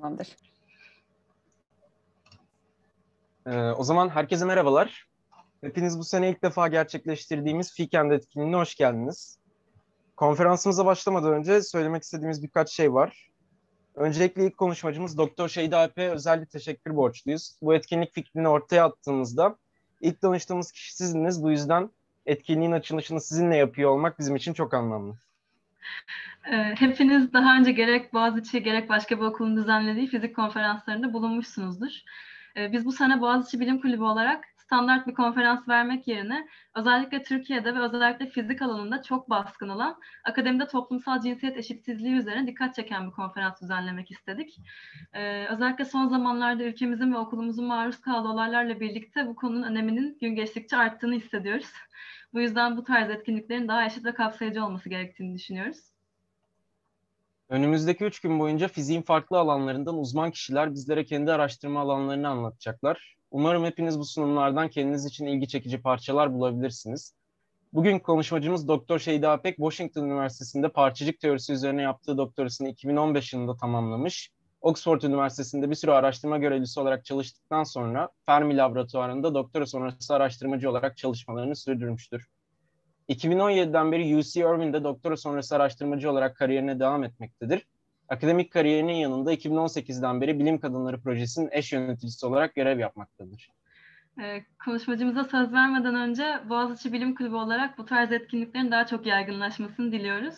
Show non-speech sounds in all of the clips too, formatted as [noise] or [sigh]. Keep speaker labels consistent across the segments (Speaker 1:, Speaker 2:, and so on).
Speaker 1: Tamamdır.
Speaker 2: Ee, o zaman herkese merhabalar. Hepiniz bu sene ilk defa gerçekleştirdiğimiz Fikend etkinliğine hoş geldiniz. Konferansımıza başlamadan önce söylemek istediğimiz birkaç şey var. Öncelikle ilk konuşmacımız Doktor Şeyda Alp'e özel bir teşekkür borçluyuz. Bu etkinlik fikrini ortaya attığımızda ilk danıştığımız kişi sizdiniz. Bu yüzden etkinliğin açılışını sizinle yapıyor olmak bizim için çok anlamlı.
Speaker 3: Ee, hepiniz daha önce gerek Boğaziçi gerek başka bir okulun düzenlediği fizik konferanslarında bulunmuşsunuzdur. Ee, biz bu sene Boğaziçi Bilim Kulübü olarak standart bir konferans vermek yerine özellikle Türkiye'de ve özellikle fizik alanında çok baskın olan akademide toplumsal cinsiyet eşitsizliği üzerine dikkat çeken bir konferans düzenlemek istedik. Ee, özellikle son zamanlarda ülkemizin ve okulumuzun maruz kaldığı olaylarla birlikte bu konunun öneminin gün geçtikçe arttığını hissediyoruz. Bu yüzden bu tarz etkinliklerin daha eşit ve kapsayıcı olması gerektiğini düşünüyoruz.
Speaker 2: Önümüzdeki üç gün boyunca fiziğin farklı alanlarından uzman kişiler bizlere kendi araştırma alanlarını anlatacaklar. Umarım hepiniz bu sunumlardan kendiniz için ilgi çekici parçalar bulabilirsiniz. Bugün konuşmacımız Doktor Şeyda Apek, Washington Üniversitesi'nde parçacık teorisi üzerine yaptığı doktorasını 2015 yılında tamamlamış. Oxford Üniversitesi'nde bir süre araştırma görevlisi olarak çalıştıktan sonra Fermi Laboratuvarı'nda doktora sonrası araştırmacı olarak çalışmalarını sürdürmüştür. 2017'den beri UC Irvine'de doktora sonrası araştırmacı olarak kariyerine devam etmektedir. Akademik kariyerinin yanında 2018'den beri Bilim Kadınları Projesi'nin eş yöneticisi olarak görev yapmaktadır.
Speaker 3: Ee, konuşmacımıza söz vermeden önce Boğaziçi Bilim Kulübü olarak bu tarz etkinliklerin daha çok yaygınlaşmasını diliyoruz.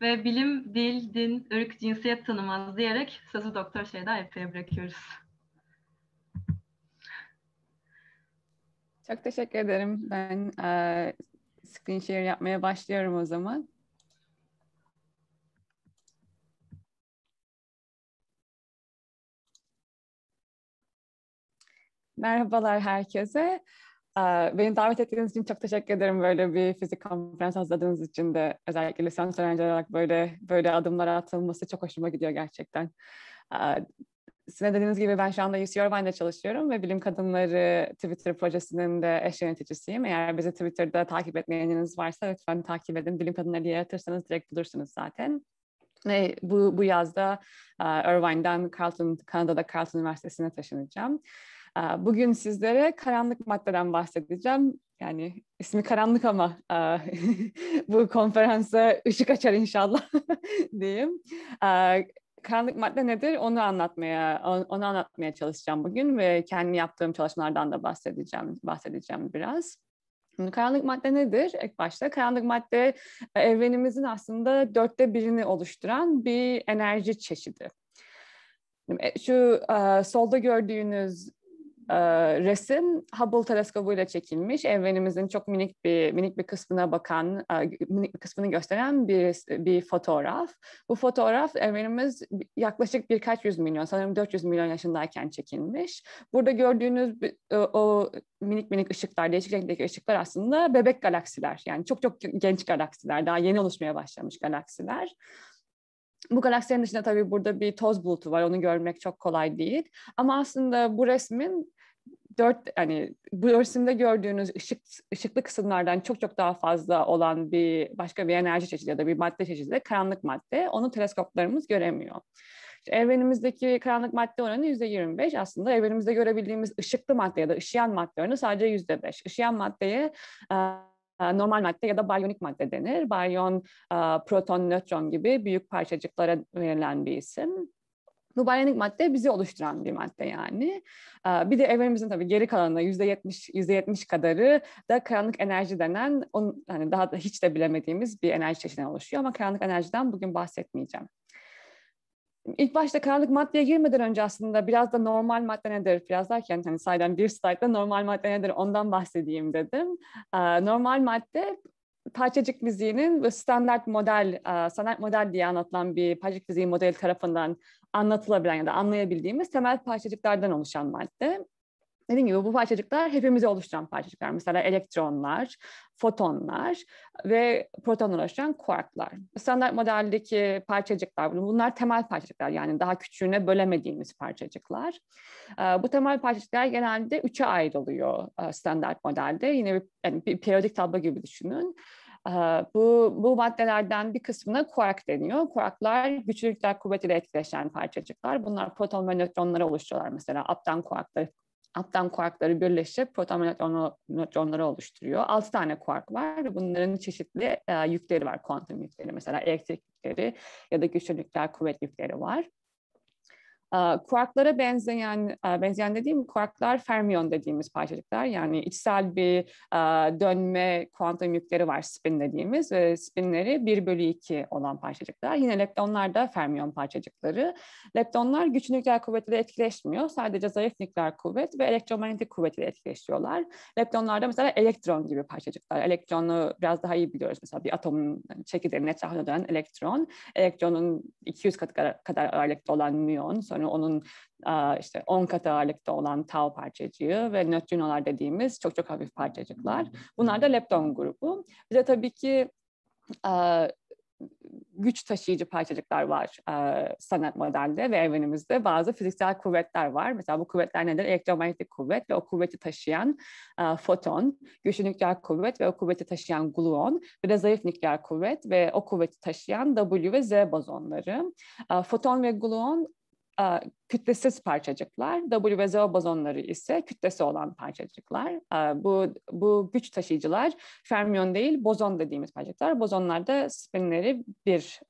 Speaker 3: Ve bilim, dil, din, ırk, cinsiyet tanımaz diyerek sözü Doktor Şeyda Epey'e bırakıyoruz.
Speaker 1: Çok teşekkür ederim. Ben e, screen share yapmaya başlıyorum o zaman. Merhabalar herkese. Beni davet ettiğiniz için çok teşekkür ederim. Böyle bir fizik konferans hazırladığınız için de özellikle lisans öğrenci olarak böyle böyle adımlar atılması çok hoşuma gidiyor gerçekten. Sizin dediğiniz gibi ben şu anda UC Irvine'de çalışıyorum ve Bilim Kadınları Twitter projesinin de eş yöneticisiyim. Eğer bizi Twitter'da takip etmeyeniniz varsa lütfen takip edin. Bilim Kadınları diye yaratırsanız direkt bulursunuz zaten. Ve bu, bu yazda Irvine'den Carleton, Kanada'da Carleton Üniversitesi'ne taşınacağım. Bugün sizlere karanlık maddeden bahsedeceğim. Yani ismi karanlık ama [laughs] bu konferansa ışık açar inşallah [laughs] diyeyim. Karanlık madde nedir? Onu anlatmaya onu anlatmaya çalışacağım bugün ve kendi yaptığım çalışmalardan da bahsedeceğim bahsedeceğim biraz. Karanlık madde nedir? İlk başta karanlık madde evrenimizin aslında dörtte birini oluşturan bir enerji çeşidi. Şu solda gördüğünüz e, resim Hubble teleskobuyla çekilmiş. Evrenimizin çok minik bir minik bir kısmına bakan, e, minik bir kısmını gösteren bir bir fotoğraf. Bu fotoğraf evrenimiz yaklaşık birkaç yüz milyon, sanırım 400 milyon yaşındayken çekilmiş. Burada gördüğünüz o, o minik minik ışıklar, değişik renkteki ışıklar aslında bebek galaksiler. Yani çok çok genç galaksiler, daha yeni oluşmaya başlamış galaksiler. Bu galaksilerin dışında tabii burada bir toz bulutu var. Onu görmek çok kolay değil. Ama aslında bu resmin dört hani bu resimde gördüğünüz ışık ışıklı kısımlardan çok çok daha fazla olan bir başka bir enerji çeşidi ya da bir madde çeşidi de karanlık madde. Onu teleskoplarımız göremiyor. İşte evrenimizdeki karanlık madde oranı yüzde 25 aslında evrenimizde görebildiğimiz ışıklı madde ya da ışıyan madde oranı sadece yüzde 5. Işıyan maddeye normal madde ya da baryonik madde denir. Baryon, proton, nötron gibi büyük parçacıklara verilen bir isim. Bu baryonik madde bizi oluşturan bir madde yani. Bir de evrenimizin tabii geri kalanı yüzde yetmiş, yüzde yetmiş kadarı da karanlık enerji denen, on, hani daha da hiç de bilemediğimiz bir enerji çeşidinden oluşuyor ama karanlık enerjiden bugün bahsetmeyeceğim. İlk başta karanlık maddeye girmeden önce aslında biraz da normal madde nedir? Biraz derken hani sayeden bir slaytta normal madde nedir ondan bahsedeyim dedim. Normal madde parçacık fiziğinin standart model, standart model diye anlatılan bir parçacık fiziği modeli tarafından anlatılabilen ya da anlayabildiğimiz temel parçacıklardan oluşan madde. Dediğim gibi bu parçacıklar hepimizi oluşturan parçacıklar. Mesela elektronlar, fotonlar ve protonlar oluşturan kuarklar. Standart modeldeki parçacıklar, bunlar temel parçacıklar yani daha küçüğüne bölemediğimiz parçacıklar. Bu temel parçacıklar genelde üçe ayrılıyor standart modelde. Yine bir, yani bir periyodik tablo gibi düşünün. Bu, bu maddelerden bir kısmına kuark deniyor. Kuarklar güçlü nükleer kuvvetiyle etkileşen parçacıklar. Bunlar proton ve nötronları oluşturuyorlar. Mesela aptan kuarkları aptan kuarkları birleşip proton ve nötronları oluşturuyor. Altı tane kuark var ve bunların çeşitli e, yükleri var, kuantum yükleri. Mesela elektrik yükleri ya da güçlü nükleer kuvvet yükleri var. Kuarklara benzeyen, benzeyen dediğim kuarklar fermiyon dediğimiz parçacıklar. Yani içsel bir dönme kuantum yükleri var spin dediğimiz ve spinleri 1 bölü 2 olan parçacıklar. Yine leptonlar da fermiyon parçacıkları. Leptonlar güçlü nükleer kuvvetle etkileşmiyor. Sadece zayıf nükleer kuvvet ve elektromanyetik kuvvetle etkileşiyorlar. Leptonlar da mesela elektron gibi parçacıklar. Elektronu biraz daha iyi biliyoruz. Mesela bir atomun çekirdeğinin etrafında dönen elektron. Elektronun 200 katı kadar ağırlıkta olan müyon, sonra yani onun işte 10 katı ağırlıkta olan tau parçacığı ve nötrinolar dediğimiz çok çok hafif parçacıklar. Bunlar da lepton grubu. Bir de tabii ki güç taşıyıcı parçacıklar var e, sanat modelde ve evrenimizde bazı fiziksel kuvvetler var. Mesela bu kuvvetler nedir? Elektromanyetik kuvvet ve o kuvveti taşıyan e, foton, güçlü nükleer kuvvet ve o kuvveti taşıyan gluon, bir de zayıf nükleer kuvvet ve o kuvveti taşıyan W ve Z bozonları. E, foton ve gluon kütlesiz parçacıklar, W ve Z bozonları ise kütlesi olan parçacıklar. Bu, bu güç taşıyıcılar fermiyon değil, bozon dediğimiz parçacıklar. Bozonlar da spinleri bir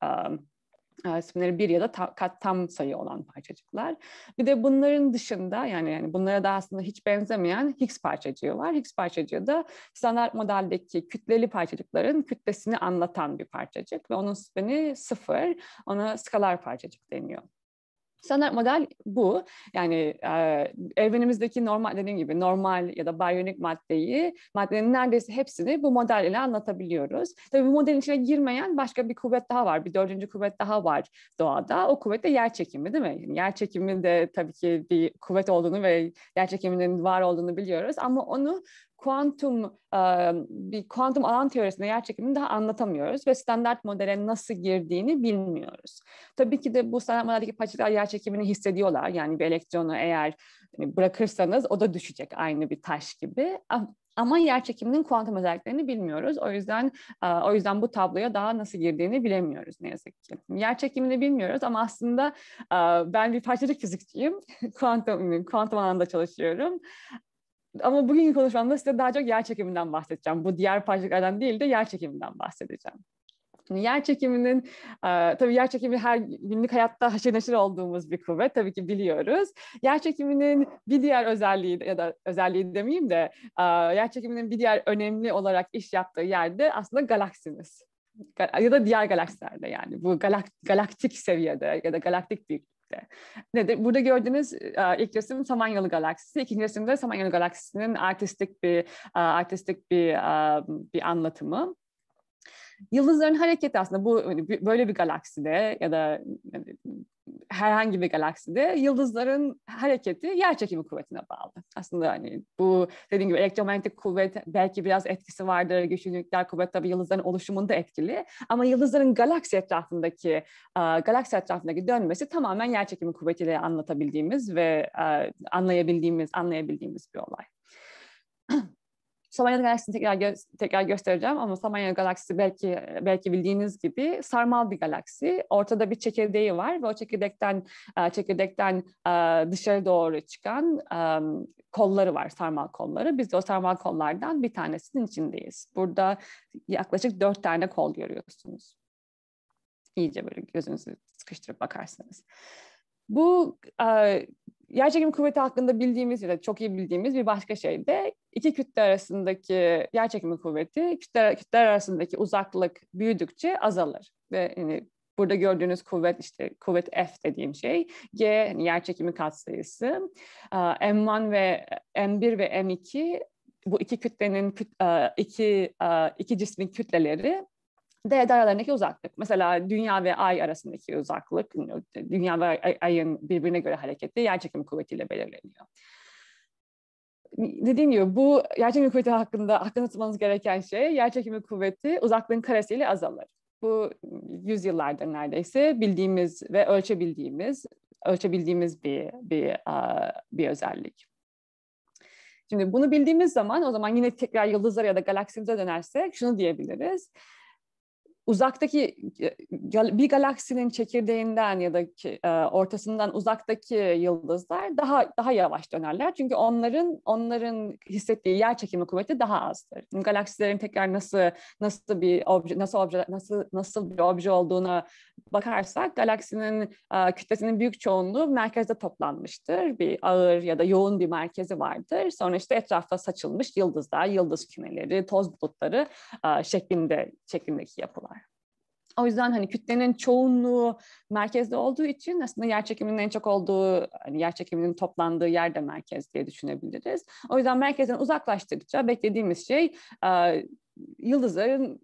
Speaker 1: spinleri bir ya da tam, kat tam sayı olan parçacıklar. Bir de bunların dışında yani, yani bunlara da aslında hiç benzemeyen Higgs parçacığı var. Higgs parçacığı da standart modeldeki kütleli parçacıkların kütlesini anlatan bir parçacık ve onun spini sıfır. Ona skalar parçacık deniyor. Standart model bu. Yani e, evrenimizdeki normal dediğim gibi normal ya da biyonik maddeyi, maddenin neredeyse hepsini bu model ile anlatabiliyoruz. Tabii bu modelin içine girmeyen başka bir kuvvet daha var. Bir dördüncü kuvvet daha var doğada. O kuvvet de yer çekimi değil mi? Yani yer çekiminin de tabii ki bir kuvvet olduğunu ve yer çekiminin var olduğunu biliyoruz. Ama onu kuantum bir kuantum alan teorisinde yer çekimini daha anlatamıyoruz ve standart modele nasıl girdiğini bilmiyoruz. Tabii ki de bu standart modeldeki parçacıklar yer çekimini hissediyorlar. Yani bir elektronu eğer hani, bırakırsanız o da düşecek aynı bir taş gibi. Ama yer çekiminin kuantum özelliklerini bilmiyoruz. O yüzden o yüzden bu tabloya daha nasıl girdiğini bilemiyoruz ne yazık ki. Yer çekimini bilmiyoruz ama aslında ben bir parçacık fizikçiyim. [laughs] kuantum kuantum alanında çalışıyorum. Ama bugünkü konuşmamda size daha çok yer çekiminden bahsedeceğim. Bu diğer parçacıklardan değil de yer çekiminden bahsedeceğim. yer çekiminin, e, tabii yer çekimi her günlük hayatta haşır neşir olduğumuz bir kuvvet tabii ki biliyoruz. Yer çekiminin bir diğer özelliği ya da özelliği demeyeyim de e, yer çekiminin bir diğer önemli olarak iş yaptığı yerde aslında galaksimiz ya da diğer galaksilerde yani bu galak, galaktik seviyede ya da galaktik büyük birlikte. Nedir? Burada gördüğünüz ilk resim Samanyolu Galaksisi, ikinci resimde Samanyolu Galaksisi'nin artistik bir artistik bir bir anlatımı. Yıldızların hareketi aslında bu hani, böyle bir galakside ya da herhangi bir galakside yıldızların hareketi yer çekimi kuvvetine bağlı. Aslında hani bu dediğim gibi elektromanyetik kuvvet belki biraz etkisi vardır. Güçlü nükleer kuvvet tabii yıldızların oluşumunda etkili. Ama yıldızların galaksi etrafındaki galaksi etrafındaki dönmesi tamamen yer çekimi kuvvetiyle anlatabildiğimiz ve anlayabildiğimiz anlayabildiğimiz bir olay. [clears throat] Samanyolu Galaksisi'ni tekrar, gö- tekrar göstereceğim ama Samanyolu Galaksisi belki belki bildiğiniz gibi sarmal bir galaksi. Ortada bir çekirdeği var ve o çekirdekten e, çekirdekten e, dışarı doğru çıkan e, kolları var, sarmal kolları. Biz de o sarmal kollardan bir tanesinin içindeyiz. Burada yaklaşık dört tane kol görüyorsunuz. İyice böyle gözünüzü sıkıştırıp bakarsanız. Bu Yerçekim kuvveti hakkında bildiğimiz ya da çok iyi bildiğimiz bir başka şey de iki kütle arasındaki yerçekimi kuvveti kütleler, kütleler arasındaki uzaklık büyüdükçe azalır. Ve yani burada gördüğünüz kuvvet işte kuvvet F dediğim şey G yani yerçekimi katsayısı M1 ve M1 ve M2 bu iki kütlenin iki iki cismin kütleleri D aralarındaki uzaklık. Mesela Dünya ve Ay arasındaki uzaklık, Dünya ve Ay'ın birbirine göre hareketi yerçekimi kuvvetiyle belirleniyor. Dediğim gibi bu yerçekimi kuvveti hakkında hakkında tutmanız gereken şey yerçekimi kuvveti uzaklığın karesiyle azalır. Bu yüzyıllardır neredeyse bildiğimiz ve ölçebildiğimiz ölçebildiğimiz bir bir bir özellik. Şimdi bunu bildiğimiz zaman o zaman yine tekrar yıldızlara ya da galaksimize dönersek şunu diyebiliriz uzaktaki bir galaksinin çekirdeğinden ya da e, ortasından uzaktaki yıldızlar daha daha yavaş dönerler. Çünkü onların onların hissettiği yer çekimi kuvveti daha azdır. Galaksilerin tekrar nasıl nasıl bir obje nasıl obje nasıl nasıl bir obje olduğuna bakarsak galaksinin e, kütlesinin büyük çoğunluğu merkezde toplanmıştır. Bir ağır ya da yoğun bir merkezi vardır. Sonra işte etrafta saçılmış yıldızlar, yıldız kümeleri, toz bulutları e, şeklinde şeklindeki yapılar. O yüzden hani kütlenin çoğunluğu merkezde olduğu için aslında yer çekiminin en çok olduğu, hani yer çekiminin toplandığı yer de merkez diye düşünebiliriz. O yüzden merkezden uzaklaştıkça beklediğimiz şey e, yıldızların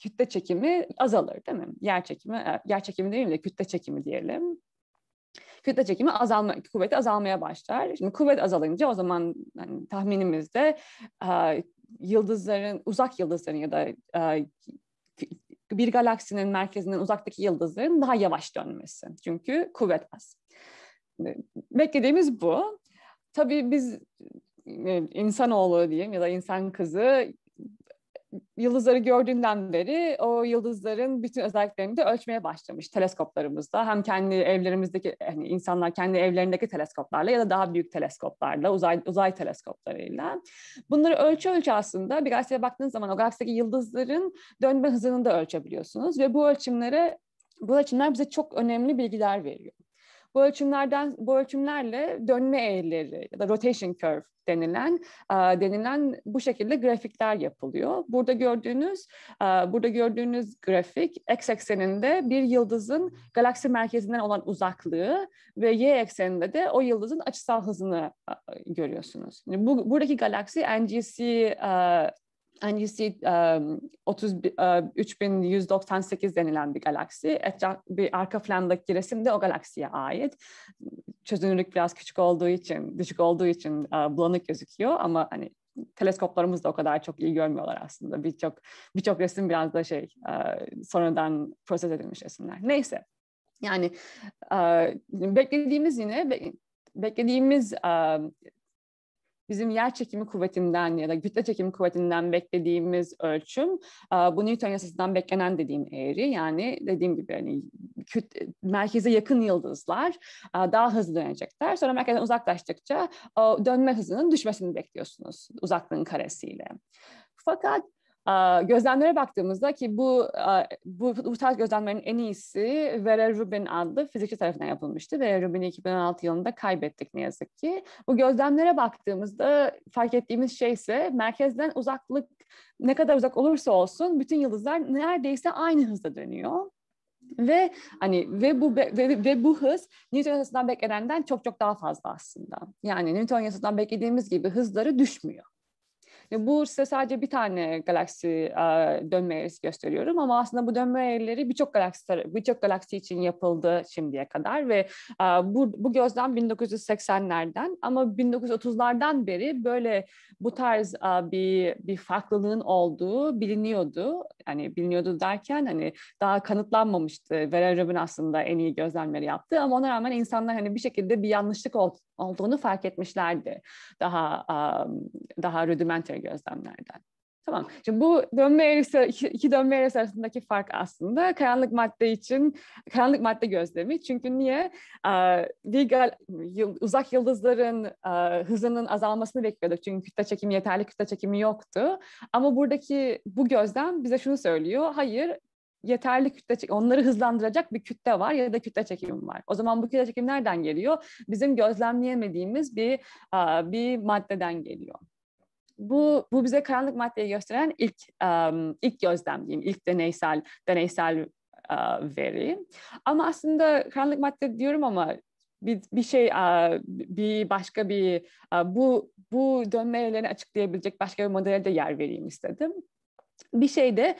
Speaker 1: kütle çekimi azalır değil mi? Yer çekimi, e, yer çekimi değil de kütle çekimi diyelim. Kütle çekimi azalma, kuvveti azalmaya başlar. Şimdi kuvvet azalınca o zaman hani, tahminimizde e, yıldızların, uzak yıldızların ya da e, bir galaksinin merkezinden uzaktaki yıldızların daha yavaş dönmesi. Çünkü kuvvet az. Beklediğimiz bu. Tabii biz insanoğlu diyeyim ya da insan kızı yıldızları gördüğünden beri o yıldızların bütün özelliklerini de ölçmeye başlamış teleskoplarımızda. Hem kendi evlerimizdeki hani insanlar kendi evlerindeki teleskoplarla ya da daha büyük teleskoplarla, uzay uzay teleskoplarıyla. Bunları ölçü ölçü aslında bir galaksiye baktığınız zaman o galaksideki yıldızların dönme hızını da ölçebiliyorsunuz ve bu ölçümlere bu ölçümler bize çok önemli bilgiler veriyor. Bu ölçümlerden bu ölçümlerle dönme eğrileri ya da rotation curve denilen denilen bu şekilde grafikler yapılıyor. Burada gördüğünüz burada gördüğünüz grafik x ekseninde bir yıldızın galaksi merkezinden olan uzaklığı ve y ekseninde de o yıldızın açısal hızını görüyorsunuz. Bu buradaki galaksi NGC NGC um, 3398 denilen bir galaksi. Etraf, bir arka plandaki resim de o galaksiye ait. Çözünürlük biraz küçük olduğu için, düşük olduğu için uh, bulanık gözüküyor ama hani teleskoplarımız da o kadar çok iyi görmüyorlar aslında. Birçok birçok resim biraz da şey uh, sonradan proses edilmiş resimler. Neyse. Yani uh, beklediğimiz yine beklediğimiz uh, bizim yer çekimi kuvvetinden ya da kütle çekimi kuvvetinden beklediğimiz ölçüm bu Newton yasasından beklenen dediğim eğri. Yani dediğim gibi hani küt, merkeze yakın yıldızlar daha hızlı dönecekler. Sonra merkezden uzaklaştıkça dönme hızının düşmesini bekliyorsunuz uzaklığın karesiyle. Fakat Gözlemlere baktığımızda ki bu bu, bu tarz gözlemlerin en iyisi Vera Rubin adlı fizikçi tarafından yapılmıştı. Vera Rubin'i 2016 yılında kaybettik ne yazık ki. Bu gözlemlere baktığımızda fark ettiğimiz şey ise merkezden uzaklık ne kadar uzak olursa olsun bütün yıldızlar neredeyse aynı hızda dönüyor. Ve hani ve bu ve, ve bu hız Newton yasasından beklenenden çok çok daha fazla aslında. Yani Newton yasasından beklediğimiz gibi hızları düşmüyor. Bu size sadece bir tane galaksi dönme eğrisi gösteriyorum ama aslında bu dönme eğrileri birçok galaksi birçok galaksi için yapıldı şimdiye kadar ve bu, bu gözlem 1980'lerden ama 1930'lardan beri böyle bu tarz bir bir farklılığın olduğu biliniyordu. Yani biliniyordu derken hani daha kanıtlanmamıştı. Vera Rubin aslında en iyi gözlemleri yaptı ama ona rağmen insanlar hani bir şekilde bir yanlışlık olduğunu fark etmişlerdi. Daha daha rudimenter gözlemlerden. Tamam. Şimdi bu dönme eğrisi, iki, dönme eğrisi arasındaki fark aslında karanlık madde için karanlık madde gözlemi. Çünkü niye? Bir uzak yıldızların hızının azalmasını bekliyorduk. Çünkü kütle çekimi, yeterli kütle çekimi yoktu. Ama buradaki bu gözlem bize şunu söylüyor. Hayır, yeterli kütle çekimi, onları hızlandıracak bir kütle var ya da kütle çekimi var. O zaman bu kütle çekim nereden geliyor? Bizim gözlemleyemediğimiz bir bir maddeden geliyor bu bu bize karanlık maddeyi gösteren ilk um, ilk gözlem diyeyim, ilk deneysel deneysel uh, veri. Ama aslında karanlık madde diyorum ama bir, bir şey uh, bir başka bir uh, bu bu dönmelerini açıklayabilecek başka bir modele de yer vereyim istedim. Bir şey de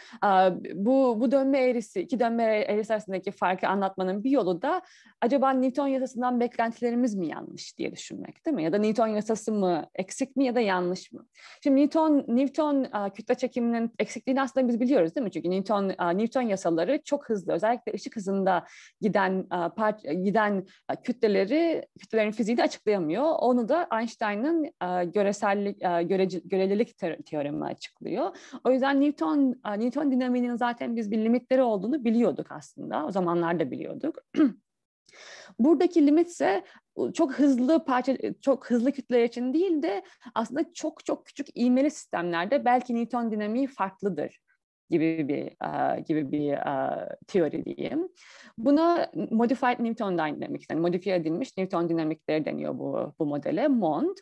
Speaker 1: bu, bu dönme eğrisi, iki dönme eğrisi arasındaki farkı anlatmanın bir yolu da acaba Newton yasasından beklentilerimiz mi yanlış diye düşünmek değil mi? Ya da Newton yasası mı eksik mi ya da yanlış mı? Şimdi Newton Newton kütle çekiminin eksikliğini aslında biz biliyoruz değil mi? Çünkü Newton Newton yasaları çok hızlı özellikle ışık hızında giden giden kütleleri kütlelerin fiziğini açıklayamıyor. Onu da Einstein'ın göresellik görelilik teoremi açıklıyor. O yüzden Newton Newton, Newton dinamiğinin zaten biz bir limitleri olduğunu biliyorduk aslında. O zamanlarda biliyorduk. [clears throat] Buradaki limit ise çok hızlı parça, çok hızlı kütleler için değil de aslında çok çok küçük ivmeli sistemlerde belki Newton dinamiği farklıdır gibi bir uh, gibi bir uh, teori diyeyim. Buna modified Newton dynamics, yani modifiye edilmiş Newton dinamikleri deniyor bu bu modele MOND.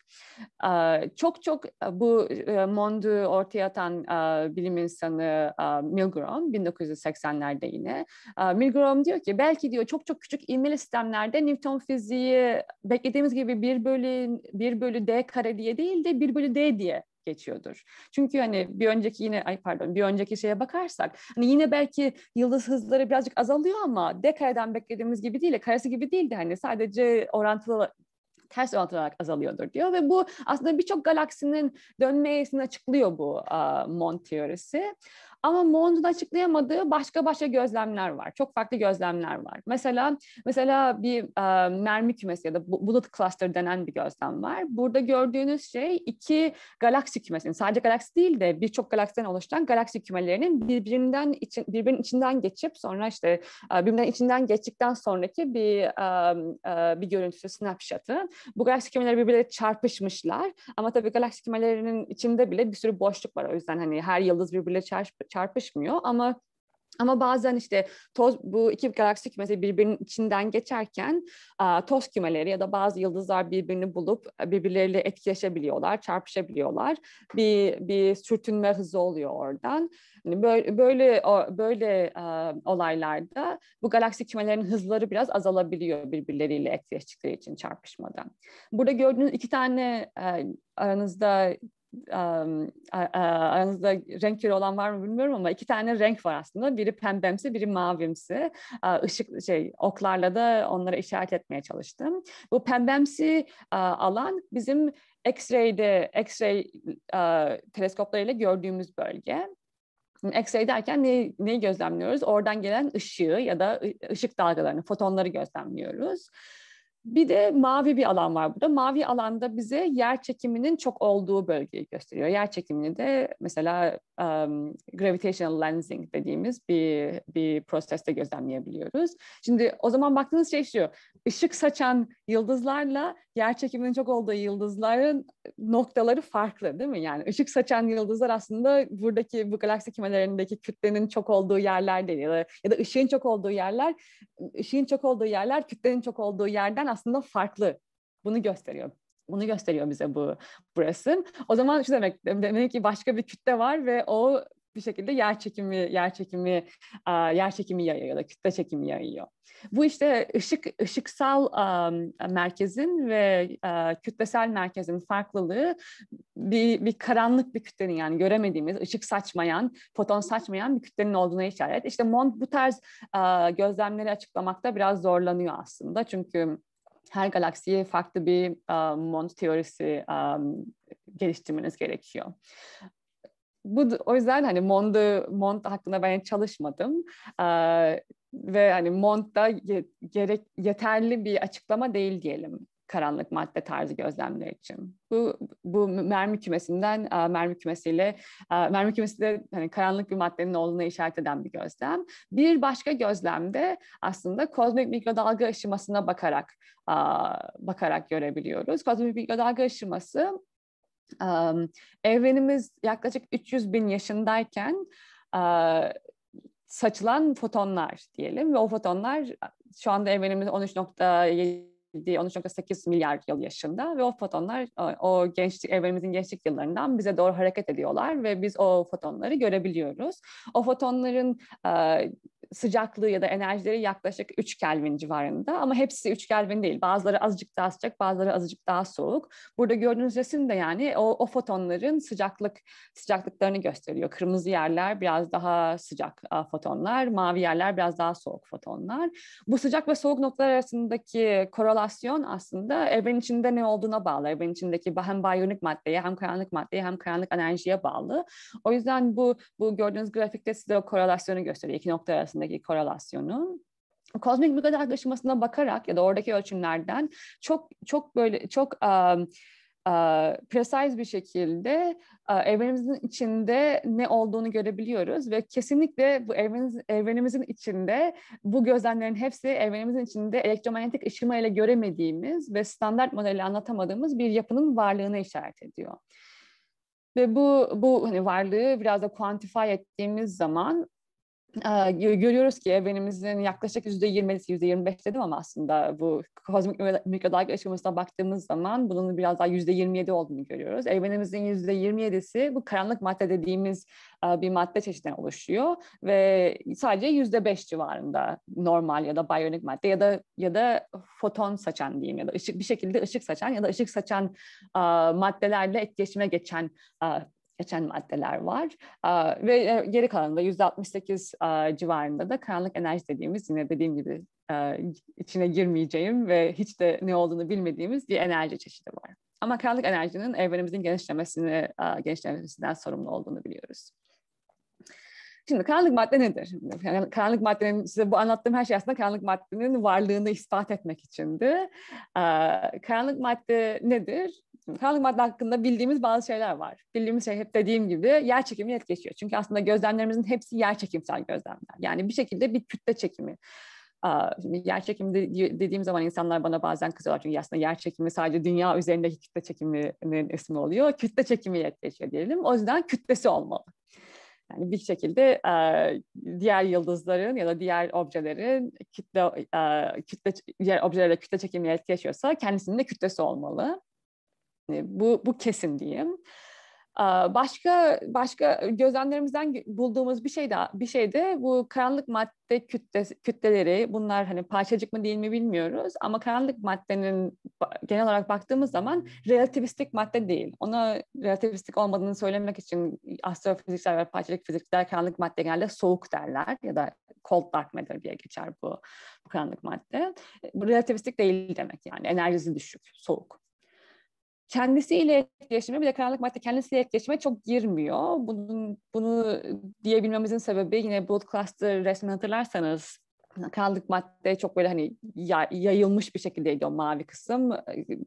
Speaker 1: Uh, çok çok bu uh, MOND'u ortaya atan uh, bilim insanı uh, Milgrom 1980'lerde yine. Uh, Milgrom diyor ki belki diyor çok çok küçük ivmeli sistemlerde Newton fiziği beklediğimiz gibi 1 bölü 1 bölü d kare diye değil de 1 bölü d diye geçiyordur. Çünkü hani bir önceki yine ay pardon bir önceki şeye bakarsak hani yine belki yıldız hızları birazcık azalıyor ama dekareden beklediğimiz gibi değil, karesi gibi değil de hani sadece orantılı ters orantılı olarak azalıyordur diyor ve bu aslında birçok galaksinin dönme eğrisini açıklıyor bu uh, Mond teorisi. Ama Mond'un açıklayamadığı başka başka gözlemler var. Çok farklı gözlemler var. Mesela mesela bir e, mermi kümesi ya da bullet cluster denen bir gözlem var. Burada gördüğünüz şey iki galaksi kümesinin sadece galaksi değil de birçok galaksiden oluşan galaksi kümelerinin birbirinden için birbirinin içinden geçip sonra işte e, birbirinden içinden geçtikten sonraki bir e, e, bir görüntüsü snapshot'ı. Bu galaksi kümeleri birbirleriyle çarpışmışlar ama tabii galaksi kümelerinin içinde bile bir sürü boşluk var. O yüzden hani her yıldız birbiriyle çarpışmıyor ama ama bazen işte toz bu iki galaksi kümesi birbirinin içinden geçerken toz kümeleri ya da bazı yıldızlar birbirini bulup birbirleriyle etkileşebiliyorlar, çarpışabiliyorlar. Bir bir sürtünme hızı oluyor oradan. Hani böyle böyle böyle olaylarda bu galaksi kümelerinin hızları biraz azalabiliyor birbirleriyle etkileştikleri için çarpışmadan. Burada gördüğünüz iki tane aranızda aranızda renk körü olan var mı bilmiyorum ama iki tane renk var aslında. Biri pembemsi, biri mavimsi. Işık şey oklarla da onlara işaret etmeye çalıştım. Bu pembemsi alan bizim X-ray'de X-ray teleskoplarıyla gördüğümüz bölge. X-ray derken ne, neyi gözlemliyoruz? Oradan gelen ışığı ya da ışık dalgalarını, fotonları gözlemliyoruz. Bir de mavi bir alan var burada. Mavi alanda bize yer çekiminin çok olduğu bölgeyi gösteriyor. Yer çekimini de mesela um, gravitational lensing dediğimiz bir bir proseste gözlemleyebiliyoruz. Şimdi o zaman baktığınız şey şu. Işık saçan yıldızlarla yer çekiminin çok olduğu yıldızların noktaları farklı değil mi? Yani ışık saçan yıldızlar aslında buradaki bu galaksi kümelerindeki kütlenin çok olduğu yerler değil ya da, ya da ışığın çok olduğu yerler ışığın çok olduğu yerler kütlenin çok olduğu yerden aslında farklı. Bunu gösteriyor. Bunu gösteriyor bize bu burası. O zaman şu demek demek ki başka bir kütle var ve o bir şekilde yer çekimi yer çekimi yer çekimi yayıyor ya da kütle çekimi yayıyor. Bu işte ışık ışıksal merkezin ve kütlesel merkezin farklılığı bir, bir karanlık bir kütlenin yani göremediğimiz ışık saçmayan, foton saçmayan bir kütlenin olduğuna işaret. İşte Mond bu tarz gözlemleri açıklamakta biraz zorlanıyor aslında çünkü her galaksiye farklı bir um, Mond teorisi um, geliştirmeniz gerekiyor bu o yüzden hani Mond'u Mond hakkında ben çalışmadım. Ee, ve hani Mond da ye, gerek yeterli bir açıklama değil diyelim karanlık madde tarzı gözlemler için. Bu bu mermi kümesinden mermi kümesiyle mermi kümesi de hani karanlık bir maddenin olduğuna işaret eden bir gözlem. Bir başka gözlemde aslında kozmik mikrodalga ışımasına bakarak bakarak görebiliyoruz. Kozmik mikrodalga ışıması Um, evrenimiz yaklaşık 300 bin yaşındayken saçılan fotonlar diyelim ve o fotonlar şu anda evrenimiz 13.7 13.8 milyar yıl yaşında ve o fotonlar o gençlik evrenimizin gençlik yıllarından bize doğru hareket ediyorlar ve biz o fotonları görebiliyoruz. O fotonların sıcaklığı ya da enerjileri yaklaşık 3 Kelvin civarında ama hepsi 3 Kelvin değil. Bazıları azıcık daha sıcak, bazıları azıcık daha soğuk. Burada gördüğünüz resim de yani o, o fotonların sıcaklık sıcaklıklarını gösteriyor. Kırmızı yerler biraz daha sıcak fotonlar, mavi yerler biraz daha soğuk fotonlar. Bu sıcak ve soğuk noktalar arasındaki korelasyon aslında evrenin içinde ne olduğuna bağlı. Evrenin içindeki hem bayonik maddeye hem karanlık maddeye hem karanlık enerjiye bağlı. O yüzden bu bu gördüğünüz grafikte size o korelasyonu gösteriyor. İki nokta arasındaki korelasyonu kozmik mikrodalga ışımasına bakarak ya da oradaki ölçümlerden çok çok böyle çok um, precise bir şekilde evrenimizin içinde ne olduğunu görebiliyoruz ve kesinlikle bu evrenimiz, evrenimizin içinde bu gözlemlerin hepsi evrenimizin içinde elektromanyetik ışıma ile göremediğimiz ve standart modeli anlatamadığımız bir yapının varlığına işaret ediyor. Ve bu bu hani varlığı biraz da kuantify ettiğimiz zaman görüyoruz ki evrenimizin yaklaşık %20'si, %25 dedim ama aslında bu kozmik mikrodalga ışımasına baktığımız zaman bunun biraz daha %27 olduğunu görüyoruz. Evrenimizin %27'si bu karanlık madde dediğimiz bir madde çeşidinden oluşuyor ve sadece %5 civarında normal ya da biyonik madde ya da ya da foton saçan diyeyim ya da ışık bir şekilde ışık saçan ya da ışık saçan maddelerle etkileşime geçen geçen maddeler var. Ve e, geri kalanında %68 civarında da karanlık enerji dediğimiz yine dediğim gibi içine girmeyeceğim ve hiç de ne olduğunu bilmediğimiz bir enerji çeşidi var. Ama karanlık enerjinin evrenimizin genişlemesini, genişlemesinden sorumlu olduğunu biliyoruz. Şimdi karanlık madde nedir? Yani karanlık maddenin, size bu anlattığım her şey aslında karanlık maddenin varlığını ispat etmek içindi. Karanlık madde nedir? Karanlık madde hakkında bildiğimiz bazı şeyler var. Bildiğimiz şey hep dediğim gibi yer çekimi etkileşiyor. Çünkü aslında gözlemlerimizin hepsi yer çekimsel gözlemler. Yani bir şekilde bir kütle çekimi. Şimdi yer çekimi dediğim zaman insanlar bana bazen kızıyorlar çünkü aslında yer çekimi sadece dünya üzerindeki kütle çekiminin ismi oluyor. Kütle çekimi etkileşiyor diyelim. O yüzden kütlesi olmalı. Yani bir şekilde diğer yıldızların ya da diğer objelerin kütle, kütle diğer objelerle kütle çekimi etkileşiyorsa kendisinin de kütlesi olmalı. Bu, bu kesin diyeyim. Başka başka gözlemlerimizden bulduğumuz bir şey de bir şey de bu karanlık madde kütle, kütleleri bunlar hani parçacık mı değil mi bilmiyoruz ama karanlık maddenin genel olarak baktığımız zaman relativistik madde değil. Ona relativistik olmadığını söylemek için astrofizikçiler ve parçacık fizikçiler karanlık madde genelde soğuk derler ya da cold dark matter diye geçer bu, bu karanlık madde. Bu relativistik değil demek yani enerjisi düşük, soğuk kendisiyle etkileşime bir de karanlık madde kendisiyle etkileşime çok girmiyor. Bunun, bunu diyebilmemizin sebebi yine Blood Cluster resmini hatırlarsanız karanlık madde çok böyle hani yayılmış bir şekildeydi o mavi kısım.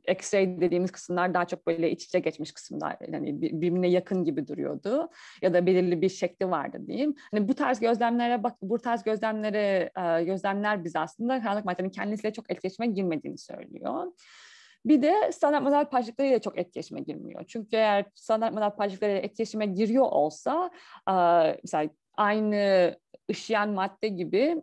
Speaker 1: X-ray dediğimiz kısımlar daha çok böyle iç içe geçmiş kısımlar. Yani birbirine yakın gibi duruyordu. Ya da belirli bir şekli vardı diyeyim. Hani bu tarz gözlemlere bak bu tarz gözlemlere gözlemler biz aslında karanlık maddenin kendisiyle çok etkileşime girmediğini söylüyor. Bir de standart model parçacıklarıyla çok etkileşime girmiyor. Çünkü eğer standart model parçacıklarıyla etkileşime giriyor olsa mesela aynı ışıyan madde gibi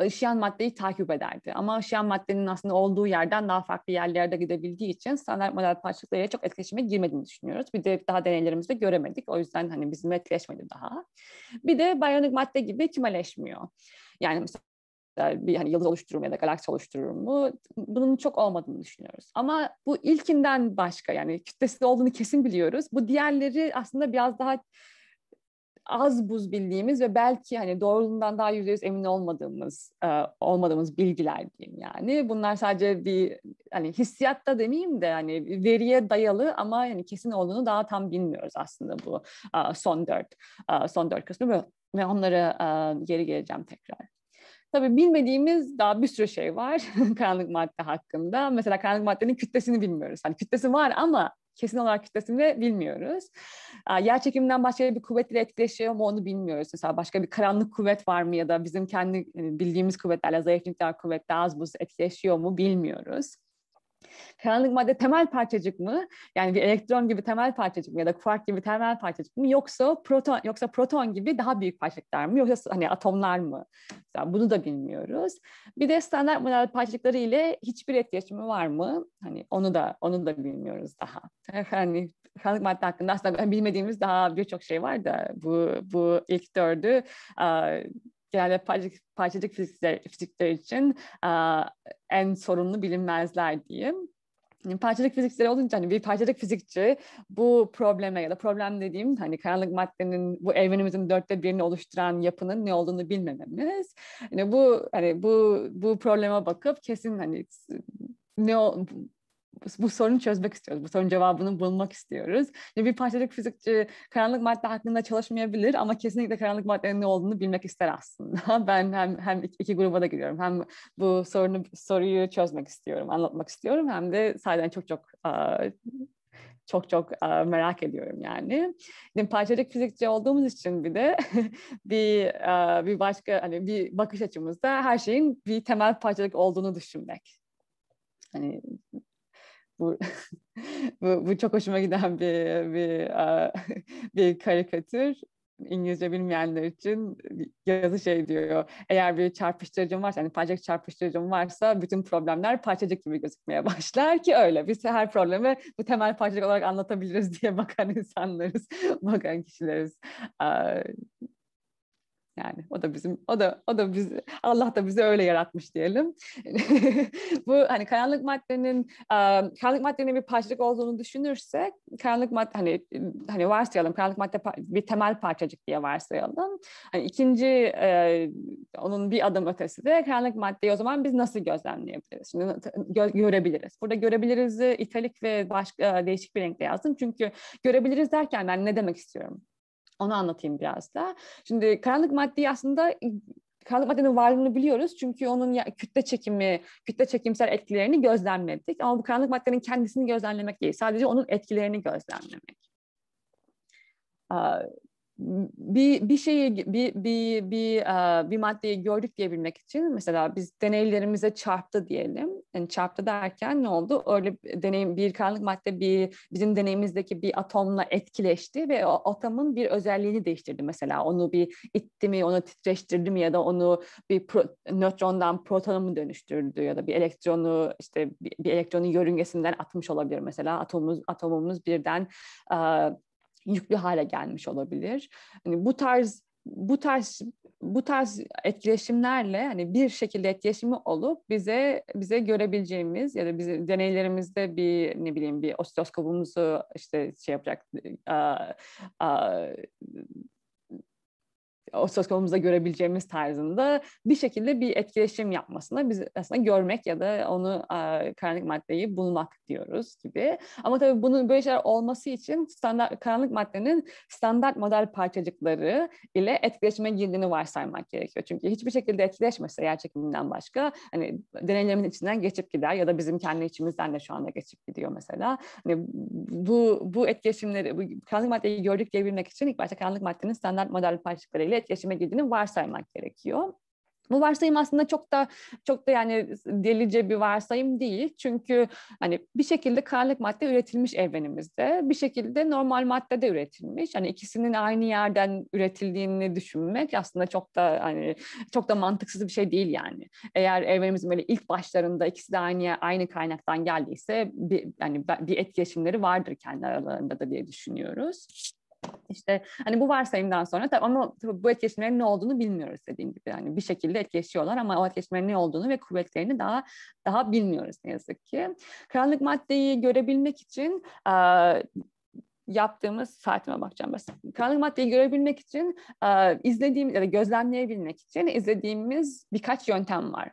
Speaker 1: ışıyan maddeyi takip ederdi. Ama ışıyan maddenin aslında olduğu yerden daha farklı yerlerde gidebildiği için standart model parçacıklarıyla çok etkileşime girmediğini düşünüyoruz. Bir de daha deneylerimizde göremedik. O yüzden hani bizim etkileşmedi daha. Bir de bayonik madde gibi kümeleşmiyor. Yani mesela bir hani yıldız oluşturur mu ya da galaksi oluşturur mu? Bunun çok olmadığını düşünüyoruz. Ama bu ilkinden başka yani kütlesi olduğunu kesin biliyoruz. Bu diğerleri aslında biraz daha az buz bildiğimiz ve belki hani doğruluğundan daha yüzde yüz emin olmadığımız e, olmadığımız bilgiler diyeyim yani. Bunlar sadece bir hani hissiyatta demeyeyim de hani veriye dayalı ama yani kesin olduğunu daha tam bilmiyoruz aslında bu e, son dört e, son dört kısmı ve onlara e, geri geleceğim tekrar. Tabii bilmediğimiz daha bir sürü şey var [laughs] karanlık madde hakkında. Mesela karanlık maddenin kütlesini bilmiyoruz. Hani kütlesi var ama kesin olarak kütlesini bilmiyoruz. Yer çekiminden başka bir kuvvetle etkileşiyor mu onu bilmiyoruz. Mesela başka bir karanlık kuvvet var mı ya da bizim kendi hani, bildiğimiz kuvvetlerle zayıf nükleer kuvvetle az buz etkileşiyor mu bilmiyoruz. Karanlık madde temel parçacık mı? Yani bir elektron gibi temel parçacık mı ya da kuark gibi temel parçacık mı? Yoksa proton yoksa proton gibi daha büyük parçacıklar mı? Yoksa hani atomlar mı? Mesela bunu da bilmiyoruz. Bir de standart model parçacıkları ile hiçbir etkileşimi var mı? Hani onu da onu da bilmiyoruz daha. Hani karanlık madde hakkında aslında bilmediğimiz daha birçok şey var da bu bu ilk dördü genelde parçacık, parçacık fizikler, fizikler için e, en sorunlu bilinmezler diyeyim. Yani parçacık fizikçileri olunca hani bir parçacık fizikçi bu probleme ya da problem dediğim hani karanlık maddenin bu evrenimizin dörtte birini oluşturan yapının ne olduğunu bilmememiz. Yani bu hani bu bu probleme bakıp kesin hani ne bu sorunu çözmek istiyoruz. Bu sorunun cevabını bulmak istiyoruz. Yani bir parçacık fizikçi karanlık madde hakkında çalışmayabilir ama kesinlikle karanlık maddenin ne olduğunu bilmek ister aslında. [laughs] Ben hem hem iki gruba da giriyorum. Hem bu sorunu soruyu çözmek istiyorum, anlatmak istiyorum. Hem de sayeden çok çok çok çok merak ediyorum yani. yani parçacık fizikçi olduğumuz için bir de [laughs] bir bir başka hani bir bakış açımızda her şeyin bir temel parçacık olduğunu düşünmek. Hani bu [laughs] bu, bu çok hoşuma giden bir bir [laughs] bir karikatür. İngilizce bilmeyenler için yazı şey diyor. Eğer bir çarpıştırıcım varsa, yani parçacık çarpıştırıcım varsa bütün problemler parçacık gibi gözükmeye başlar ki öyle. Biz her problemi bu temel parçacık olarak anlatabiliriz diye bakan insanlarız, [laughs] bakan kişileriz. Yani o da bizim o da o da biz Allah da bizi öyle yaratmış diyelim. [laughs] Bu hani karanlık maddenin karanlık maddenin bir parçacık olduğunu düşünürsek karanlık madde hani hani varsayalım karanlık madde bir temel parçacık diye varsayalım. Hani ikinci e, onun bir adım ötesi de karanlık maddeyi o zaman biz nasıl gözlemleyebiliriz? Şimdi gö görebiliriz. Burada görebiliriz italik ve başka değişik bir renkle yazdım. Çünkü görebiliriz derken ben ne demek istiyorum? Onu anlatayım biraz da. Şimdi karanlık maddeyi aslında karanlık maddenin varlığını biliyoruz çünkü onun ya, kütle çekimi, kütle çekimsel etkilerini gözlemledik. Ama bu karanlık maddenin kendisini gözlemlemek değil, sadece onun etkilerini gözlemlemek bir bir şeyi bir bir bir bir maddeyi gördük diyebilmek için mesela biz deneylerimize çarptı diyelim. Yani çarptı derken ne oldu? Öyle deneyim bir karanlık madde bir bizim deneyimizdeki bir atomla etkileşti ve o atomun bir özelliğini değiştirdi mesela. Onu bir itti mi, onu titreştirdi mi ya da onu bir pro, nötrondan protona mı dönüştürdü ya da bir elektronu işte bir, bir elektronu yörüngesinden atmış olabilir mesela. Atomumuz atomumuz birden yüklü hale gelmiş olabilir. Hani bu tarz bu tarz bu tarz etkileşimlerle hani bir şekilde etkileşimi olup bize bize görebileceğimiz ya da bizim deneylerimizde bir ne bileyim bir osiloskopumuzu işte şey yapacak a, a, o söz görebileceğimiz tarzında bir şekilde bir etkileşim yapmasına biz aslında görmek ya da onu karanlık maddeyi bulmak diyoruz gibi. Ama tabii bunun böyle şeyler olması için standart karanlık maddenin standart model parçacıkları ile etkileşime girdiğini varsaymak gerekiyor. Çünkü hiçbir şekilde etkileşmese yer çekiminden başka hani deneylerimin içinden geçip gider ya da bizim kendi içimizden de şu anda geçip gidiyor mesela. Hani bu bu etkileşimleri bu karanlık maddeyi gördük diyebilmek için ilk başta karanlık maddenin standart model parçacıkları ile etkileşime girdiğini varsaymak gerekiyor. Bu varsayım aslında çok da çok da yani delice bir varsayım değil. Çünkü hani bir şekilde karanlık madde üretilmiş evrenimizde. Bir şekilde normal madde de üretilmiş. Hani ikisinin aynı yerden üretildiğini düşünmek aslında çok da hani çok da mantıksız bir şey değil yani. Eğer evrenimizin böyle ilk başlarında ikisi de aynı aynı kaynaktan geldiyse bir yani bir etkileşimleri vardır kendi aralarında da diye düşünüyoruz. İşte hani bu varsayımdan sonra tabii ama tabii bu etkileşimlerin ne olduğunu bilmiyoruz dediğim gibi. Yani bir şekilde etkileşiyorlar ama o etkileşimlerin ne olduğunu ve kuvvetlerini daha daha bilmiyoruz ne yazık ki. Karanlık maddeyi görebilmek için yaptığımız saatime bakacağım. Mesela. Karanlık maddeyi görebilmek için izlediğim ya da gözlemleyebilmek için izlediğimiz birkaç yöntem var.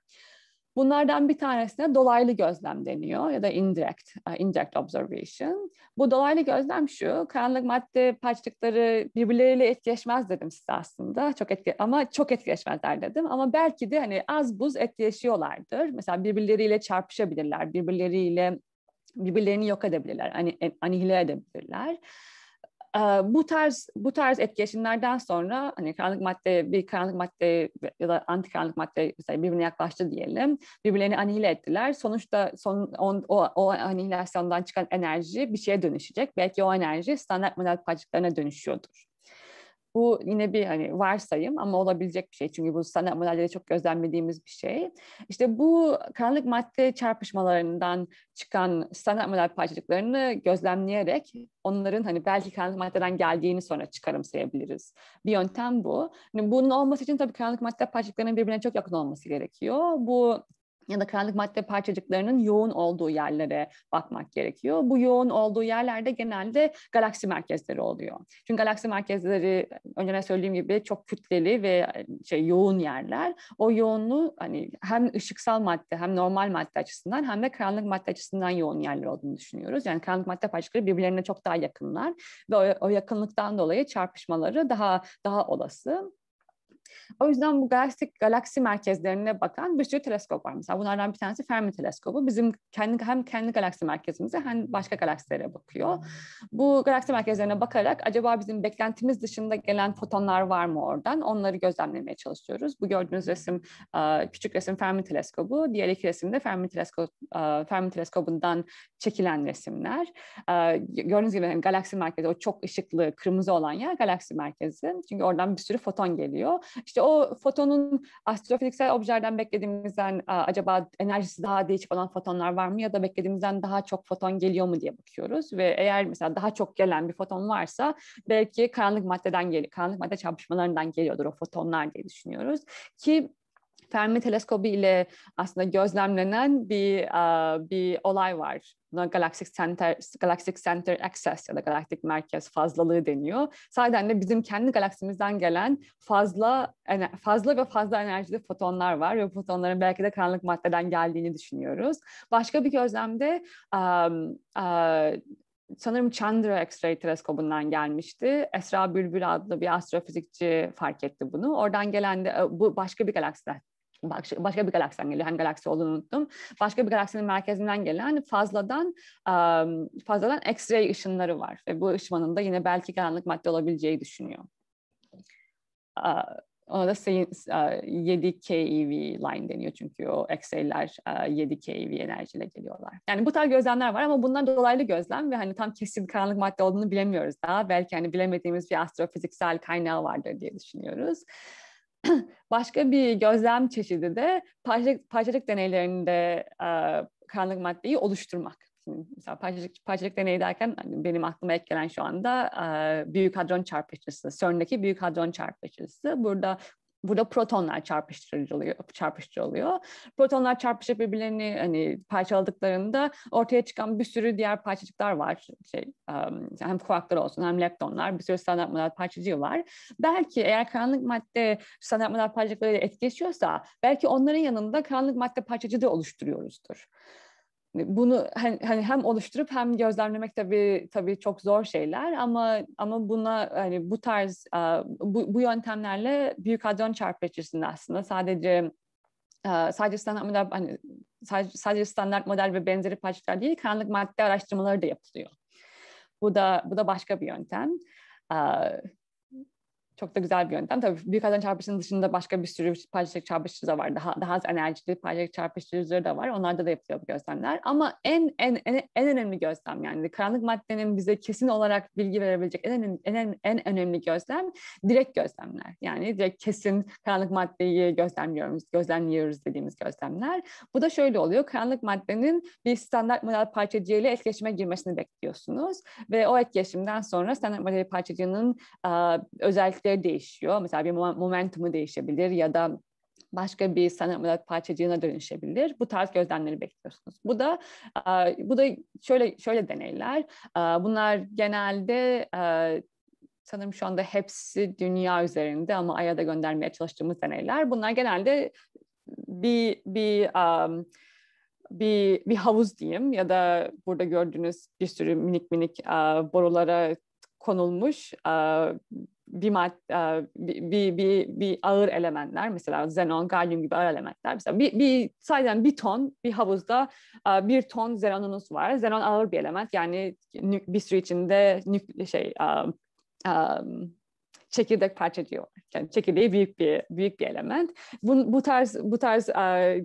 Speaker 1: Bunlardan bir tanesine dolaylı gözlem deniyor ya da indirect, uh, indirect observation. Bu dolaylı gözlem şu, karanlık madde parçacıkları birbirleriyle etkileşmez dedim size aslında. Çok etki ama çok etkileşmezler dedim. Ama belki de hani az buz etkileşiyorlardır. Mesela birbirleriyle çarpışabilirler, birbirleriyle birbirlerini yok edebilirler, hani anihile edebilirler bu tarz bu tarz etkileşimlerden sonra hani karanlık madde bir karanlık madde ya da anti karanlık madde mesela birbirine yaklaştı diyelim. Birbirlerini anihile ettiler. Sonuçta son on, o, o anihilasyondan çıkan enerji bir şeye dönüşecek. Belki o enerji standart model parçacıklarına dönüşüyordur. Bu yine bir hani varsayım ama olabilecek bir şey. Çünkü bu standart modelleri çok gözlemlediğimiz bir şey. İşte bu karanlık madde çarpışmalarından çıkan standart model parçacıklarını gözlemleyerek onların hani belki karanlık maddeden geldiğini sonra çıkarımsayabiliriz. Bir yöntem bu. Yani bunun olması için tabii karanlık madde parçacıklarının birbirine çok yakın olması gerekiyor. Bu ya da karanlık madde parçacıklarının yoğun olduğu yerlere bakmak gerekiyor. Bu yoğun olduğu yerlerde genelde galaksi merkezleri oluyor. Çünkü galaksi merkezleri önceden söylediğim gibi çok kütleli ve şey yoğun yerler. O yoğunluğu hani hem ışıksal madde hem normal madde açısından hem de karanlık madde açısından yoğun yerler olduğunu düşünüyoruz. Yani karanlık madde parçacıkları birbirlerine çok daha yakınlar ve o, o yakınlıktan dolayı çarpışmaları daha daha olası. O yüzden bu galaksi, galaksi merkezlerine bakan bir sürü teleskop var. Mesela bunlardan bir tanesi Fermi teleskobu. Bizim kendi hem kendi galaksi merkezimize hem başka galaksilere bakıyor. Bu galaksi merkezlerine bakarak acaba bizim beklentimiz dışında gelen fotonlar var mı oradan? Onları gözlemlemeye çalışıyoruz. Bu gördüğünüz resim küçük resim Fermi teleskobu. Diğer iki resim de Fermi teleskop Fermi teleskobundan çekilen resimler. Gördüğünüz gibi galaksi merkezi o çok ışıklı kırmızı olan yer galaksi merkezi. Çünkü oradan bir sürü foton geliyor. İşte o fotonun astrofiziksel objelerden beklediğimizden acaba enerjisi daha değişik olan fotonlar var mı ya da beklediğimizden daha çok foton geliyor mu? diye bakıyoruz. Ve eğer mesela daha çok gelen bir foton varsa belki karanlık maddeden geliyor, karanlık madde çarpışmalarından geliyordur o fotonlar diye düşünüyoruz. Ki Fermi teleskobu ile aslında gözlemlenen bir bir olay var. Buna Galactic Center, Galactic Center Access ya da galaktik merkez fazlalığı deniyor. Sadece de bizim kendi galaksimizden gelen fazla fazla ve fazla enerjili fotonlar var ve fotonların belki de karanlık maddeden geldiğini düşünüyoruz. Başka bir gözlemde um, uh, sanırım Chandra X-ray teleskobundan gelmişti. Esra Bülbül adlı bir astrofizikçi fark etti bunu. Oradan gelen de bu başka bir galaksiden başka bir galaksiden geliyor. Hangi galaksi olduğunu unuttum. Başka bir galaksinin merkezinden gelen fazladan fazladan X-ray ışınları var ve bu ışınmanın da yine belki karanlık madde olabileceği düşünüyor. Ona da 7 keV line deniyor çünkü o X-ray'ler 7 keV enerjiyle geliyorlar. Yani bu tarz gözlemler var ama bunlar dolaylı gözlem ve hani tam kesin karanlık madde olduğunu bilemiyoruz daha. Belki hani bilemediğimiz bir astrofiziksel kaynağı vardır diye düşünüyoruz. [clears throat] Başka bir gözlem çeşidi de parçacık, parçacık deneylerinde e, karanlık maddeyi oluşturmak. Şimdi mesela parçacık, parçacık deneyi derken hani benim aklıma ilk gelen şu anda e, büyük hadron çarpıcısı, CERN'deki büyük hadron çarpıcısı. Burada burada protonlar çarpıştırılıyor, çarpıştırılıyor. Protonlar çarpışıp birbirlerini hani parçaladıklarında ortaya çıkan bir sürü diğer parçacıklar var. Şey, um, hem kuarklar olsun hem leptonlar, bir sürü standart model parçacığı var. Belki eğer karanlık madde standart model parçacıklarıyla etkileşiyorsa belki onların yanında karanlık madde parçacığı da oluşturuyoruzdur bunu hani, hani hem oluşturup hem gözlemlemek tabii tabii çok zor şeyler ama ama buna hani bu tarz bu, bu yöntemlerle büyük hadron çarpıcısında aslında sadece sadece standart model hani sadece, sadece standart model ve benzeri parçalar değil karanlık madde araştırmaları da yapılıyor. Bu da bu da başka bir yöntem. Çok da güzel bir yöntem. Tabii büyük hadron çarpışının dışında başka bir sürü parçacık çarpıştırıcı da var. Daha, daha az enerjili parçacık çarpıştırıcıları da var. Onlarda da yapılıyor bu gözlemler. Ama en en en, en önemli gözlem yani karanlık maddenin bize kesin olarak bilgi verebilecek en en en önemli gözlem direkt gözlemler. Yani direkt kesin karanlık maddeyi gözlemliyoruz, gözlemliyoruz dediğimiz gözlemler. Bu da şöyle oluyor. Karanlık maddenin bir standart model parçacığıyla etkileşime girmesini bekliyorsunuz ve o etkileşimden sonra standart model parçacığının özellikleri özellikleri değişiyor. Mesela bir momentumu değişebilir ya da başka bir sanat parçacığına dönüşebilir. Bu tarz gözlemleri bekliyorsunuz. Bu da bu da şöyle şöyle deneyler. Bunlar genelde sanırım şu anda hepsi dünya üzerinde ama Ay'a da göndermeye çalıştığımız deneyler. Bunlar genelde bir bir um, bir bir havuz diyeyim ya da burada gördüğünüz bir sürü minik minik uh, borulara konulmuş uh, bir, mad, bir, bir, bir, bir ağır elementler mesela xenon, galyum gibi ağır elementler mesela bir, bir sadece bir ton bir havuzda bir ton xenonunuz var. Xenon ağır bir element yani bir sürü içinde nük, şey um, um, çekirdek parçacığı. Yani çekirdeği büyük bir büyük bir element. Bu, bu tarz bu tarz e,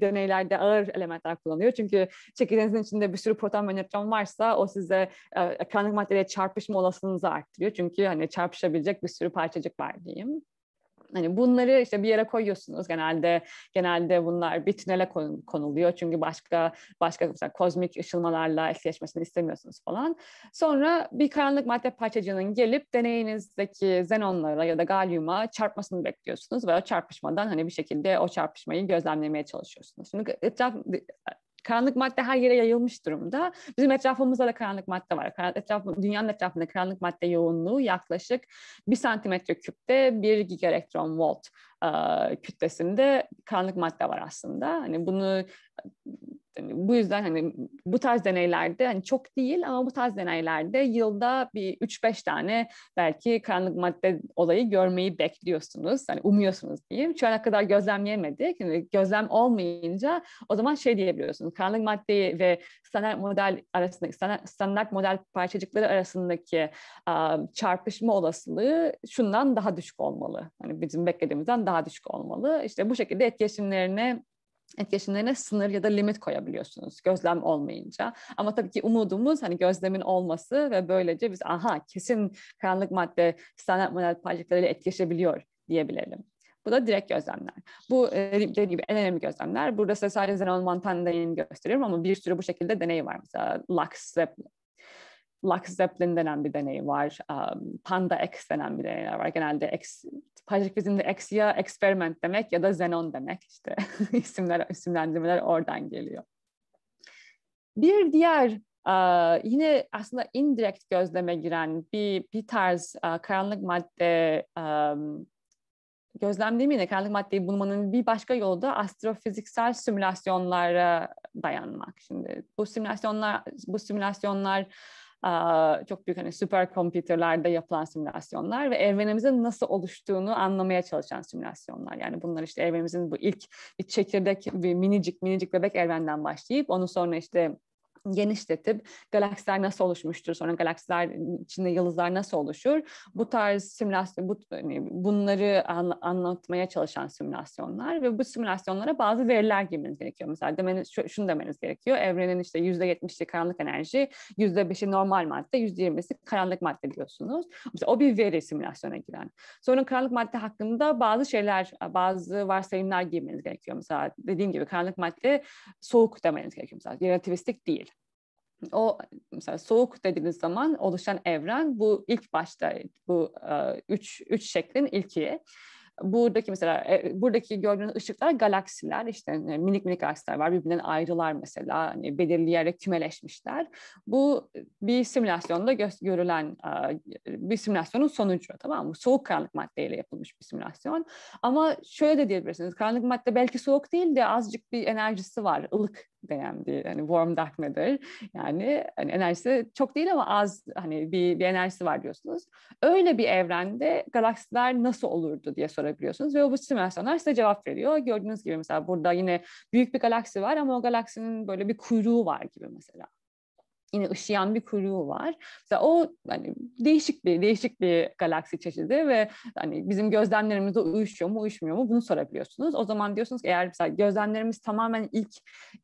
Speaker 1: deneylerde ağır elementler kullanıyor. Çünkü çekirdeğinizin içinde bir sürü proton ve nötron varsa o size e, karanlık maddeyle çarpışma olasılığınızı arttırıyor. Çünkü hani çarpışabilecek bir sürü parçacık var diyeyim. Hani bunları işte bir yere koyuyorsunuz. Genelde genelde bunlar bir tünele konuluyor. Çünkü başka başka mesela kozmik ışılmalarla etkileşmesini istemiyorsunuz falan. Sonra bir karanlık madde parçacığının gelip deneyinizdeki xenonlara ya da galyuma çarpmasını bekliyorsunuz ve o çarpışmadan hani bir şekilde o çarpışmayı gözlemlemeye çalışıyorsunuz. Şimdi etraf karanlık madde her yere yayılmış durumda. Bizim etrafımızda da karanlık madde var. Etraf, dünyanın etrafında karanlık madde yoğunluğu yaklaşık bir santimetre küpte bir gigaelektron volt kütlesinde karanlık madde var aslında. Hani bunu bu yüzden hani bu tarz deneylerde hani çok değil ama bu tarz deneylerde yılda bir 3-5 tane belki karanlık madde olayı görmeyi bekliyorsunuz. Hani umuyorsunuz diyeyim. Şu ana kadar gözlemleyemedik. Yani gözlem olmayınca o zaman şey diyebiliyorsunuz. Karanlık maddeyi ve standart model arasındaki standart model parçacıkları arasındaki çarpışma olasılığı şundan daha düşük olmalı. Hani bizim beklediğimizden daha düşük olmalı. İşte bu şekilde etkileşimlerine etkileşimlerine sınır ya da limit koyabiliyorsunuz gözlem olmayınca. Ama tabii ki umudumuz hani gözlemin olması ve böylece biz aha kesin karanlık madde standart model parçacıklarıyla etkileşebiliyor diyebilelim. Bu da direkt gözlemler. Bu e, dediğim gibi en önemli gözlemler. Burada size sadece Zenon Montan deneyini gösteriyorum ama bir sürü bu şekilde deney var. Mesela Lux Lux Zeppelin denen bir deney var. Um, Panda X denen bir deneyler var. Genelde X, parçacık fiziğinde X ya experiment demek ya da xenon demek. İşte [laughs] isimler, isimlendirmeler oradan geliyor. Bir diğer uh, yine aslında indirect gözleme giren bir, bir tarz uh, karanlık madde um, gözlem değil mi? Karanlık maddeyi bulmanın bir başka yolu da astrofiziksel simülasyonlara dayanmak. Şimdi bu simülasyonlar bu simülasyonlar çok büyük hani süper kompüterlerde yapılan simülasyonlar ve evrenimizin nasıl oluştuğunu anlamaya çalışan simülasyonlar. Yani bunlar işte evrenimizin bu ilk bir çekirdek bir minicik minicik bebek evrenden başlayıp onu sonra işte genişletip galaksiler nasıl oluşmuştur, sonra galaksiler içinde yıldızlar nasıl oluşur, bu tarz simülasyon, bu, hani bunları an, anlatmaya çalışan simülasyonlar ve bu simülasyonlara bazı veriler girmeniz gerekiyor. Mesela demeniz, şunu demeniz gerekiyor, evrenin işte yüzde yetmişi karanlık enerji, yüzde beşi normal madde, yüzde yirmisi karanlık madde diyorsunuz. Mesela o bir veri simülasyona giren. Sonra karanlık madde hakkında bazı şeyler, bazı varsayımlar girmeniz gerekiyor. Mesela dediğim gibi karanlık madde soğuk demeniz gerekiyor. Mesela relativistik değil o mesela soğuk dediğiniz zaman oluşan evren bu ilk başta bu üç, üç şeklin ilki buradaki mesela e, buradaki gördüğünüz ışıklar galaksiler işte e, minik minik galaksiler var birbirinden ayrılar mesela hani belirli yere kümeleşmişler. Bu bir simülasyonda gö- görülen bir simülasyonun sonucu tamam mı? Soğuk karanlık maddeyle yapılmış bir simülasyon. Ama şöyle de diyebilirsiniz karanlık madde belki soğuk değil de azıcık bir enerjisi var ılık bir hani warm dark matter yani hani enerjisi çok değil ama az hani bir, bir enerjisi var diyorsunuz. Öyle bir evrende galaksiler nasıl olurdu diye sorabiliyorsunuz ve bu simülasyonlar size cevap veriyor. Gördüğünüz gibi mesela burada yine büyük bir galaksi var ama o galaksinin böyle bir kuyruğu var gibi mesela yine ışıyan bir kuyruğu var. Mesela o hani değişik bir değişik bir galaksi çeşidi ve hani bizim gözlemlerimizde uyuşuyor mu uyuşmuyor mu bunu sorabiliyorsunuz. O zaman diyorsunuz ki eğer mesela gözlemlerimiz tamamen ilk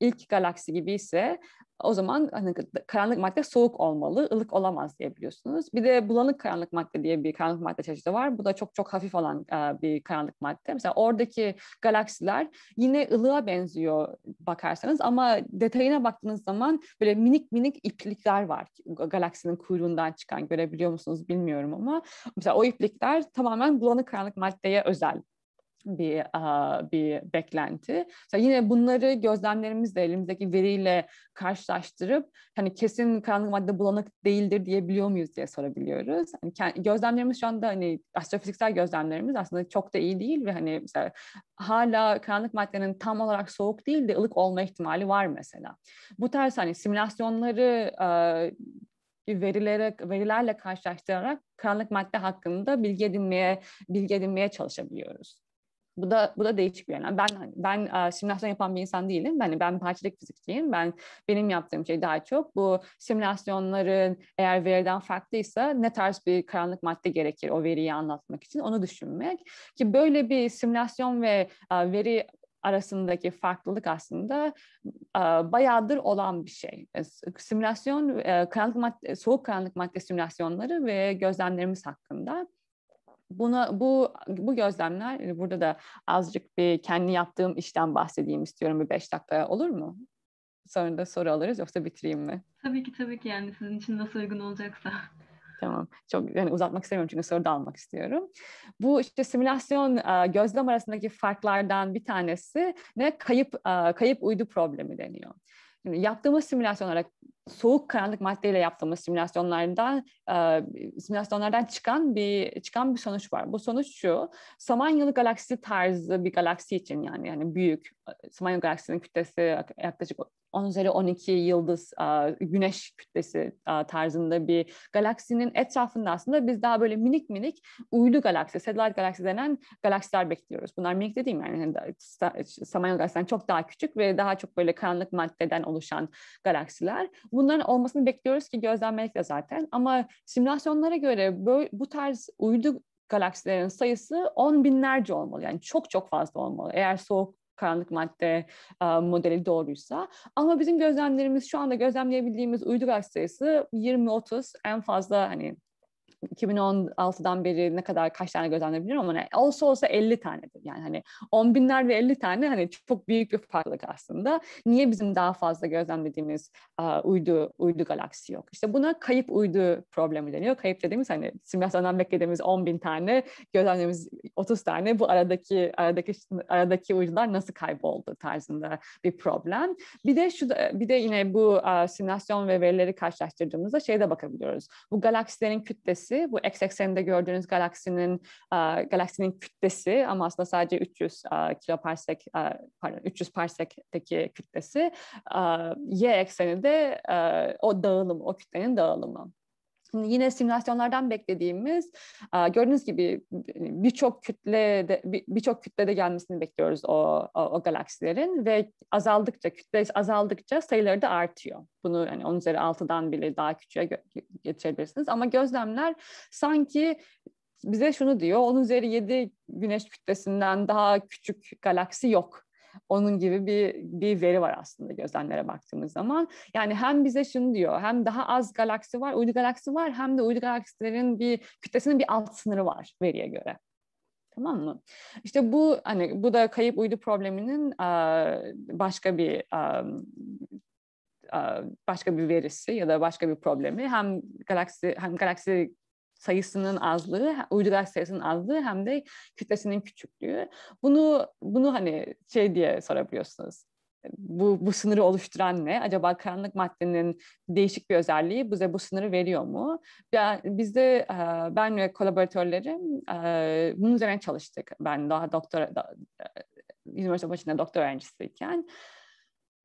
Speaker 1: ilk galaksi gibi ise o zaman hani karanlık madde soğuk olmalı, ılık olamaz diyebiliyorsunuz. Bir de bulanık karanlık madde diye bir karanlık madde çeşidi var. Bu da çok çok hafif olan e, bir karanlık madde. Mesela oradaki galaksiler yine ılığa benziyor bakarsanız ama detayına baktığınız zaman böyle minik minik iplikler var. Galaksinin kuyruğundan çıkan görebiliyor musunuz bilmiyorum ama mesela o iplikler tamamen bulanık karanlık maddeye özel bir bir beklenti. Mesela yine bunları gözlemlerimizle elimizdeki veriyle karşılaştırıp hani kesin karanlık madde bulanık değildir diyebiliyor muyuz diye sorabiliyoruz. Hani gözlemlerimiz şu anda hani astrofiziksel gözlemlerimiz aslında çok da iyi değil ve hani mesela hala karanlık maddenin tam olarak soğuk değil de ılık olma ihtimali var mesela. Bu tarz hani simülasyonları verilere verilerle karşılaştırarak karanlık madde hakkında bilgi edinmeye bilgi edinmeye çalışabiliyoruz. Bu da bu da değişik bir yöntem. Ben ben simülasyon yapan bir insan değilim. Yani ben parçalık fizikçiyim. Ben benim yaptığım şey daha çok bu simülasyonların eğer veriden farklıysa ne tarz bir karanlık madde gerekir o veriyi anlatmak için onu düşünmek. Ki böyle bir simülasyon ve veri arasındaki farklılık aslında bayağıdır olan bir şey. E, simülasyon, karanlık madde, soğuk karanlık madde simülasyonları ve gözlemlerimiz hakkında. Buna bu bu gözlemler burada da azıcık bir kendi yaptığım işten bahsedeyim istiyorum bir beş dakika olur mu? Sonra da soru alırız yoksa bitireyim mi?
Speaker 3: Tabii ki tabii ki yani sizin için nasıl uygun olacaksa.
Speaker 1: Tamam. Çok yani uzatmak istemiyorum çünkü soru da almak istiyorum. Bu işte simülasyon gözlem arasındaki farklardan bir tanesi ne kayıp kayıp uydu problemi deniyor. Şimdi yaptığımız simülasyonlara soğuk karanlık maddeyle yaptığımız simülasyonlardan e, simülasyonlardan çıkan bir çıkan bir sonuç var. Bu sonuç şu. Samanyolu galaksisi tarzı bir galaksi için yani yani büyük Samanyolu galaksisinin kütlesi yaklaşık 10 üzeri 12 yıldız güneş kütlesi tarzında bir galaksinin etrafında aslında biz daha böyle minik minik uydu galaksi, satellite galaksi denen galaksiler bekliyoruz. Bunlar minik dediğim yani Samanyolu galaksisinden çok daha küçük ve daha çok böyle karanlık maddeden oluşan galaksiler. Bunların olmasını bekliyoruz ki gözlemlemek zaten. Ama simülasyonlara göre böyle, bu tarz uydu galaksilerin sayısı on binlerce olmalı. Yani çok çok fazla olmalı. Eğer soğuk karanlık madde e, modeli doğruysa. Ama bizim gözlemlerimiz şu anda gözlemleyebildiğimiz uydu galaksi sayısı 20-30 en fazla hani 2016'dan beri ne kadar kaç tane gözlemleyebilirim ama ne, olsa olsa 50 tanedir. Yani hani 10 binler ve 50 tane hani çok büyük bir farklılık aslında. Niye bizim daha fazla gözlemlediğimiz uh, uydu uydu galaksi yok? İşte buna kayıp uydu problemi deniyor. Kayıp dediğimiz hani simülasyondan beklediğimiz 10 bin tane, gözlemlediğimiz 30 tane bu aradaki aradaki aradaki uydular nasıl kayboldu tarzında bir problem. Bir de şu da, bir de yine bu uh, simülasyon ve verileri karşılaştırdığımızda şeyde bakabiliyoruz. Bu galaksilerin kütlesi galaksi. Bu X ekseninde gördüğünüz galaksinin galaksinin kütlesi ama aslında sadece 300 kiloparsek pardon 300 parsekteki kütlesi. Y ekseni de o dağılım, o kütlenin dağılımı. Yine simülasyonlardan beklediğimiz gördüğünüz gibi birçok kütle birçok kütlede gelmesini bekliyoruz o, o, o galaksilerin ve azaldıkça kütle azaldıkça sayıları da artıyor. Bunu hani 10 üzeri 6'dan bile daha küçüğe getirebilirsiniz ama gözlemler sanki bize şunu diyor 10 üzeri 7 güneş kütlesinden daha küçük galaksi yok onun gibi bir bir veri var aslında gözlemlere baktığımız zaman. Yani hem bize şunu diyor, hem daha az galaksi var, uydu galaksi var, hem de uydu galaksilerin bir kütlesinin bir alt sınırı var veriye göre. Tamam mı? İşte bu hani bu da kayıp uydu probleminin başka bir başka bir verisi ya da başka bir problemi hem galaksi hem galaksi sayısının azlığı, uydular sayısının azlığı hem de kütlesinin küçüklüğü. Bunu bunu hani şey diye sorabiliyorsunuz. Bu, bu sınırı oluşturan ne? Acaba karanlık maddenin değişik bir özelliği bize bu sınırı veriyor mu? Ya, biz de ben ve kolaboratörlerim bunun üzerine çalıştık. Ben daha doktora, da, üniversite başında doktor öğrencisiyken.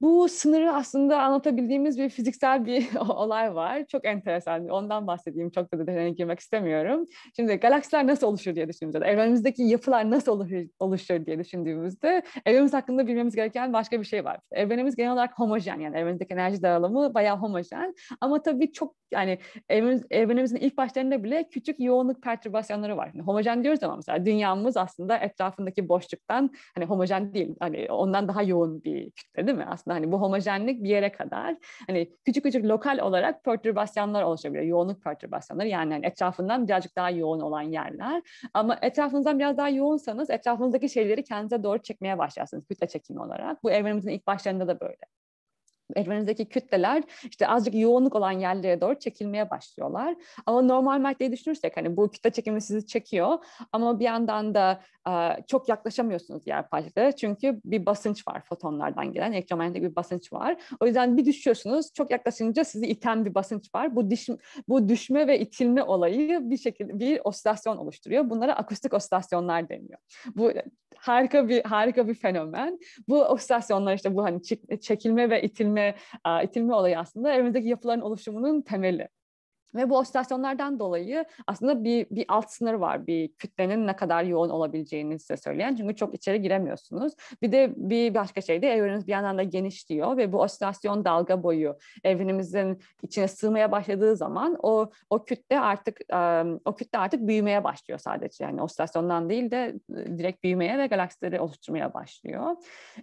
Speaker 1: Bu sınırı aslında anlatabildiğimiz bir fiziksel bir [laughs] olay var. Çok enteresan. Ondan bahsedeyim. Çok da detayına girmek istemiyorum. Şimdi galaksiler nasıl oluşur diye düşündüğümüzde, evrenimizdeki yapılar nasıl oluşur, diye düşündüğümüzde evrenimiz hakkında bilmemiz gereken başka bir şey var. Evrenimiz genel olarak homojen yani evrenimizdeki enerji dağılımı bayağı homojen. Ama tabii çok yani evrenimiz, evrenimizin ilk başlarında bile küçük yoğunluk perturbasyonları var. Yani homojen diyoruz ama mesela dünyamız aslında etrafındaki boşluktan hani homojen değil. Hani ondan daha yoğun bir kütle değil mi? Aslında aslında hani bu homojenlik bir yere kadar hani küçük küçük lokal olarak perturbasyonlar oluşabiliyor. Yoğunluk perturbasyonları yani hani etrafından birazcık daha yoğun olan yerler. Ama etrafınızdan biraz daha yoğunsanız etrafınızdaki şeyleri kendinize doğru çekmeye başlarsınız kütle çekimi olarak. Bu evrenimizin ilk başlarında da böyle evrenizdeki kütleler işte azıcık yoğunluk olan yerlere doğru çekilmeye başlıyorlar. Ama normal maddeyi düşünürsek hani bu kütle çekimi sizi çekiyor ama bir yandan da çok yaklaşamıyorsunuz diğer parçalara çünkü bir basınç var fotonlardan gelen elektromanyetik bir basınç var. O yüzden bir düşüyorsunuz çok yaklaşınca sizi iten bir basınç var. Bu diş, bu düşme ve itilme olayı bir şekilde bir osilasyon oluşturuyor. Bunlara akustik osilasyonlar deniyor. Bu harika bir harika bir fenomen. Bu osilasyonlar işte bu hani çekilme ve itilme itilme olayı aslında evimizdeki yapıların oluşumunun temeli. Ve bu osilasyonlardan dolayı aslında bir, bir alt sınır var. Bir kütlenin ne kadar yoğun olabileceğini size söyleyen. Çünkü çok içeri giremiyorsunuz. Bir de bir başka şey de evrenimiz bir yandan da genişliyor ve bu osilasyon dalga boyu evrenimizin içine sığmaya başladığı zaman o o kütle artık o kütle artık büyümeye başlıyor sadece. Yani osilasyondan değil de direkt büyümeye ve galaksileri oluşturmaya başlıyor.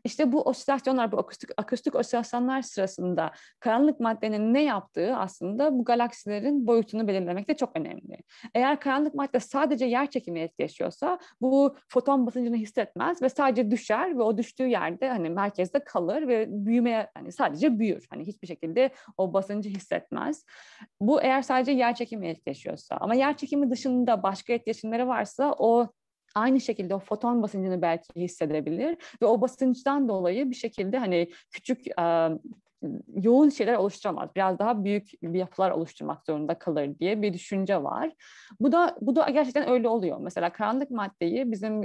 Speaker 1: İşte bu osilasyonlar, bu akustik, akustik osilasyonlar sırasında karanlık maddenin ne yaptığı aslında bu galaksilerin maddenin boyutunu belirlemek de çok önemli. Eğer karanlık madde sadece yer çekimi etkileşiyorsa bu foton basıncını hissetmez ve sadece düşer ve o düştüğü yerde hani merkezde kalır ve büyümeye hani sadece büyür. Hani hiçbir şekilde o basıncı hissetmez. Bu eğer sadece yer çekimi etkileşiyorsa ama yer çekimi dışında başka etkileşimleri varsa o aynı şekilde o foton basıncını belki hissedebilir ve o basınçtan dolayı bir şekilde hani küçük yoğun şeyler oluşturamaz. Biraz daha büyük bir yapılar oluşturmak zorunda kalır diye bir düşünce var. Bu da bu da gerçekten öyle oluyor. Mesela karanlık maddeyi bizim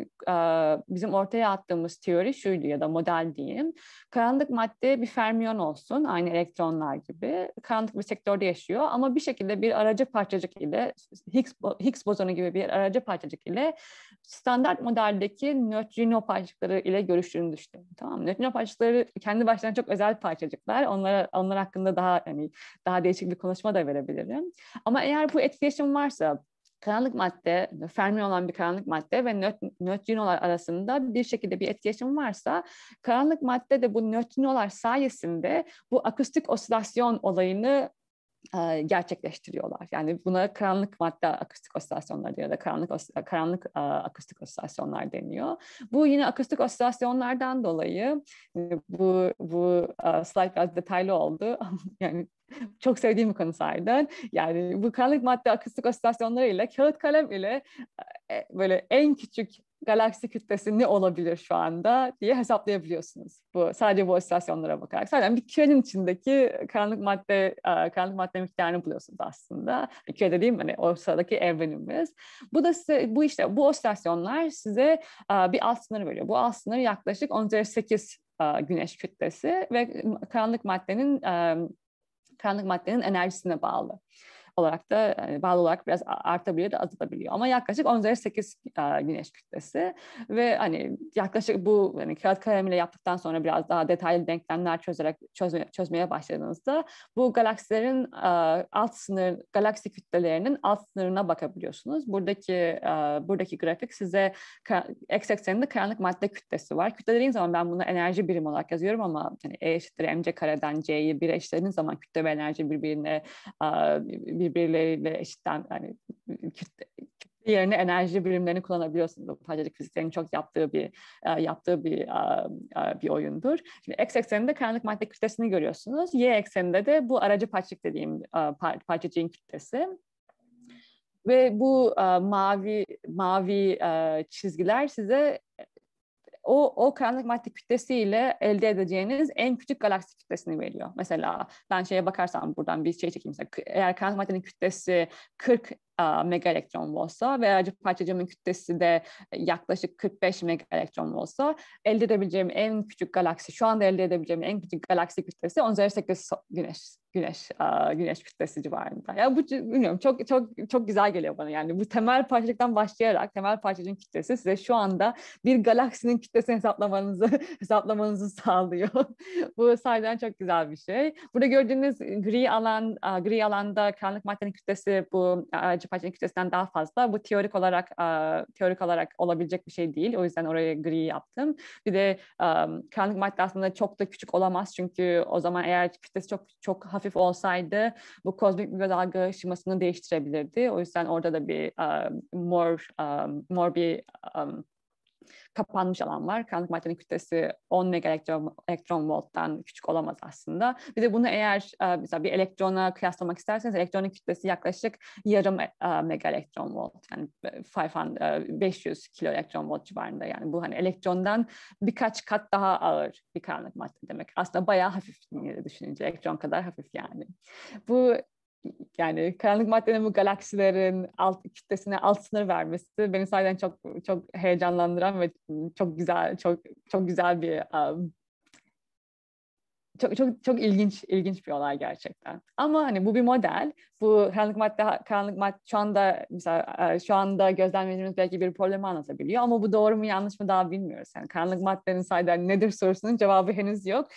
Speaker 1: bizim ortaya attığımız teori şuydu ya da model diyeyim. Karanlık madde bir fermiyon olsun, aynı elektronlar gibi. Karanlık bir sektörde yaşıyor ama bir şekilde bir aracı parçacık ile Higgs, Higgs bozonu gibi bir aracı parçacık ile standart modeldeki nötrino parçacıkları ile görüştüğünü düşünün. Tamam Nötrino parçacıkları kendi başlarına çok özel parçacıklar. Onlara onlar hakkında daha hani daha değişik bir konuşma da verebilirim. Ama eğer bu etkileşim varsa karanlık madde, fermi olan bir karanlık madde ve nöt, nötrinolar arasında bir şekilde bir etkileşim varsa karanlık madde de bu nötrinolar sayesinde bu akustik osilasyon olayını gerçekleştiriyorlar. Yani buna karanlık madde akustik osilasyonları ya da karanlık karanlık akustik osilasyonlar deniyor. Bu yine akustik osilasyonlardan dolayı bu bu slide biraz detaylı oldu. [laughs] yani çok sevdiğim bir konu sahiden. Yani bu karanlık madde akustik osilasyonları ile kağıt kalem ile böyle en küçük galaksi kütlesi ne olabilir şu anda diye hesaplayabiliyorsunuz. Bu sadece bu osilasyonlara bakarak. Zaten bir kürenin içindeki karanlık madde karanlık madde miktarını buluyorsunuz aslında. Küre dediğim hani o sıradaki evrenimiz. Bu da size bu işte bu osilasyonlar size bir alt sınır veriyor. Bu alt sınır yaklaşık 10 8 güneş kütlesi ve karanlık maddenin karanlık maddenin enerjisine bağlı olarak da yani bağlı olarak biraz artabiliyor da azalabiliyor. Ama yaklaşık 10 üzeri 8 e, güneş kütlesi ve hani yaklaşık bu hani kağıt kalemiyle yaptıktan sonra biraz daha detaylı denklemler çözerek çözme, çözmeye başladığınızda bu galaksilerin alt sınır galaksi kütlelerinin alt sınırına bakabiliyorsunuz. Buradaki buradaki grafik size x ekseninde karanlık madde kütlesi var. Kütle dediğim zaman ben bunu enerji birimi olarak yazıyorum ama hani E eşittir mc kareden C'yi 1'e eşitlediğiniz zaman kütle ve enerji birbirine birbirleriyle eşitten yani kütle, yerine enerji birimlerini kullanabiliyorsunuz. Bu parçacık fiziklerinin çok yaptığı bir e, yaptığı bir e, e, bir oyundur. Şimdi x ekseninde karanlık madde kütlesini görüyorsunuz. Y ekseninde de bu aracı parçacık dediğim parçacığın kütlesi. Ve bu mavi mavi çizgiler size o, o karanlık madde kütlesiyle elde edeceğiniz en küçük galaksi kütlesini veriyor. Mesela ben şeye bakarsam buradan bir şey çekeyim. Mesela, eğer karanlık maddenin kütlesi 40 mega elektron voltsa veya parçacığımın kütlesi de yaklaşık 45 mega elektron voltsa elde edebileceğim en küçük galaksi, şu anda elde edebileceğim en küçük galaksi kütlesi 10 8 güneş güneş güneş kütlesi civarında. Ya bu bilmiyorum çok çok çok güzel geliyor bana yani bu temel parçacıktan başlayarak temel parçacığın kütlesi size şu anda bir galaksinin kütlesini hesaplamanızı [laughs] hesaplamanızı sağlıyor. [laughs] bu sayeden çok güzel bir şey. Burada gördüğünüz gri alan gri alanda karanlık maddenin kütlesi bu aracı parçacığın kütlesinden daha fazla. Bu teorik olarak teorik olarak olabilecek bir şey değil. O yüzden oraya gri yaptım. Bir de karanlık madde aslında çok da küçük olamaz çünkü o zaman eğer kütlesi çok çok hafif olsaydı bu kozmik mikrodalga ışımasını değiştirebilirdi. O yüzden orada da bir mor mor bir kapanmış alan var. Karanlık maddenin kütlesi 10 mega elektron, elektron volttan küçük olamaz aslında. Bir de bunu eğer e, mesela bir elektrona kıyaslamak isterseniz elektronun kütlesi yaklaşık yarım e, mega elektron volt. Yani 500 e, kilo elektron volt civarında. Yani bu hani elektrondan birkaç kat daha ağır bir karanlık madde demek. Aslında bayağı hafif düşününce elektron kadar hafif yani. Bu yani karanlık maddenin bu galaksilerin alt kütlesine alt sınır vermesi beni sayeden çok çok heyecanlandıran ve çok güzel çok çok güzel bir um, çok çok çok ilginç ilginç bir olay gerçekten. Ama hani bu bir model. Bu karanlık madde karanlık madde şu anda mesela şu anda gözlemlediğimiz belki bir problemi anlatabiliyor ama bu doğru mu yanlış mı daha bilmiyoruz. Yani karanlık maddenin sayılar nedir sorusunun cevabı henüz yok.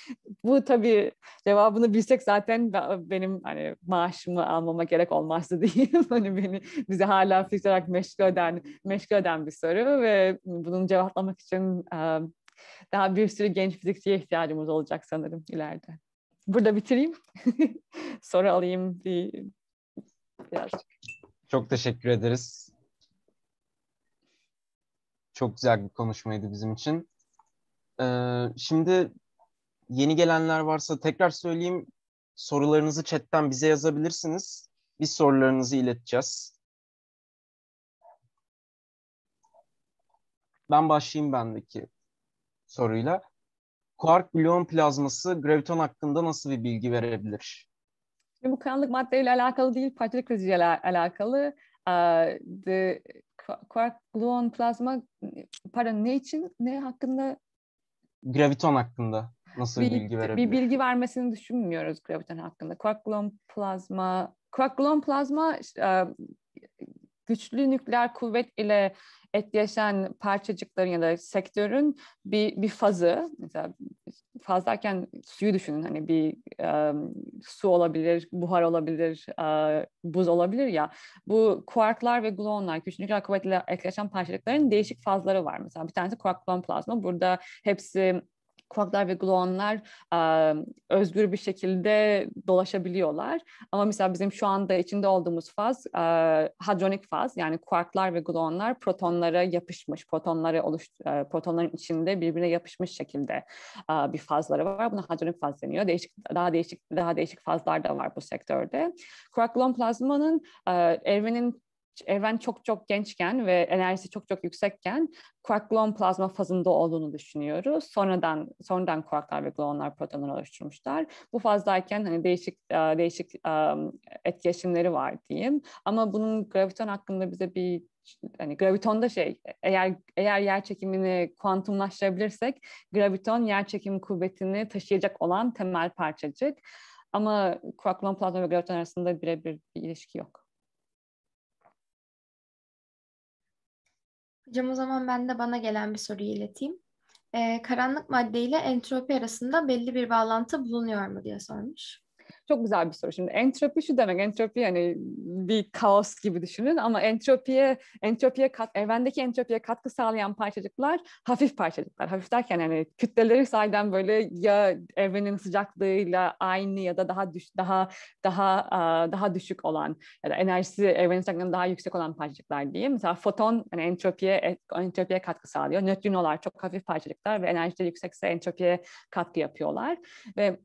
Speaker 1: Bu tabii cevabını bilsek zaten benim hani maaşımı almama gerek olmazdı [laughs] diyeyim. hani beni bize hala fiziksel olarak meşgul eden meşgul eden bir soru ve bunun cevaplamak için daha bir sürü genç fizikçiye ihtiyacımız olacak sanırım ileride. Burada bitireyim. [laughs] Soru alayım bir birazcık.
Speaker 2: Çok teşekkür ederiz. Çok güzel bir konuşmaydı bizim için. Ee, şimdi yeni gelenler varsa tekrar söyleyeyim. Sorularınızı chatten bize yazabilirsiniz. Biz sorularınızı ileteceğiz. Ben başlayayım bendeki soruyla. Quark gluon plazması graviton hakkında nasıl bir bilgi verebilir?
Speaker 1: Bu karanlık maddeyle alakalı değil, parçacık fiziğiyle alakalı. Uh, the quark gluon plazma, pardon ne için, ne hakkında?
Speaker 2: Graviton hakkında nasıl bir, bilgi verebilir?
Speaker 1: Bir bilgi vermesini düşünmüyoruz graviton hakkında. Quark gluon plazma, quark gluon plazma uh, güçlü nükleer kuvvet ile etkileşen parçacıkların ya da sektörün bir, bir fazı. Mesela faz derken suyu düşünün. Hani bir um, su olabilir, buhar olabilir, uh, buz olabilir ya. Bu kuarklar ve gluonlar, güçlü nükleer kuvvetle etkileşen parçacıkların değişik fazları var. Mesela bir tanesi kuark gluon plazma. Burada hepsi quarklar ve gluonlar e, özgür bir şekilde dolaşabiliyorlar. Ama mesela bizim şu anda içinde olduğumuz faz e, hadronik faz yani kuarklar ve gluonlar protonlara yapışmış, protonları oluş, e, protonların içinde birbirine yapışmış şekilde e, bir fazları var. Buna hadronik faz deniyor. Değişik, daha değişik daha değişik fazlar da var bu sektörde. Kuark gluon plazmanın e, evrenin evren çok çok gençken ve enerjisi çok çok yüksekken quark gluon plazma fazında olduğunu düşünüyoruz. Sonradan sonradan kuarklar ve gluonlar protonları oluşturmuşlar. Bu fazdayken hani değişik değişik etkileşimleri var diyeyim. Ama bunun graviton hakkında bize bir hani gravitonda şey eğer eğer yer çekimini kuantumlaştırabilirsek graviton yer çekim kuvvetini taşıyacak olan temel parçacık. Ama quark gluon plazma ve graviton arasında birebir bir ilişki yok.
Speaker 4: Hocam o zaman ben de bana gelen bir soruyu ileteyim. Ee, karanlık madde ile entropi arasında belli bir bağlantı bulunuyor mu diye sormuş.
Speaker 1: Çok güzel bir soru. Şimdi entropi şu demek. Entropi yani bir kaos gibi düşünün ama entropiye entropiye kat evrendeki entropiye katkı sağlayan parçacıklar hafif parçacıklar. Hafif derken yani kütleleri sayeden böyle ya evrenin sıcaklığıyla aynı ya da daha düş daha daha daha düşük olan ya da enerjisi evrenin sıcaklığından daha yüksek olan parçacıklar diyeyim. Mesela foton yani entropiye entropiye katkı sağlıyor. Nötrinolar çok hafif parçacıklar ve enerjileri yüksekse entropiye katkı yapıyorlar ve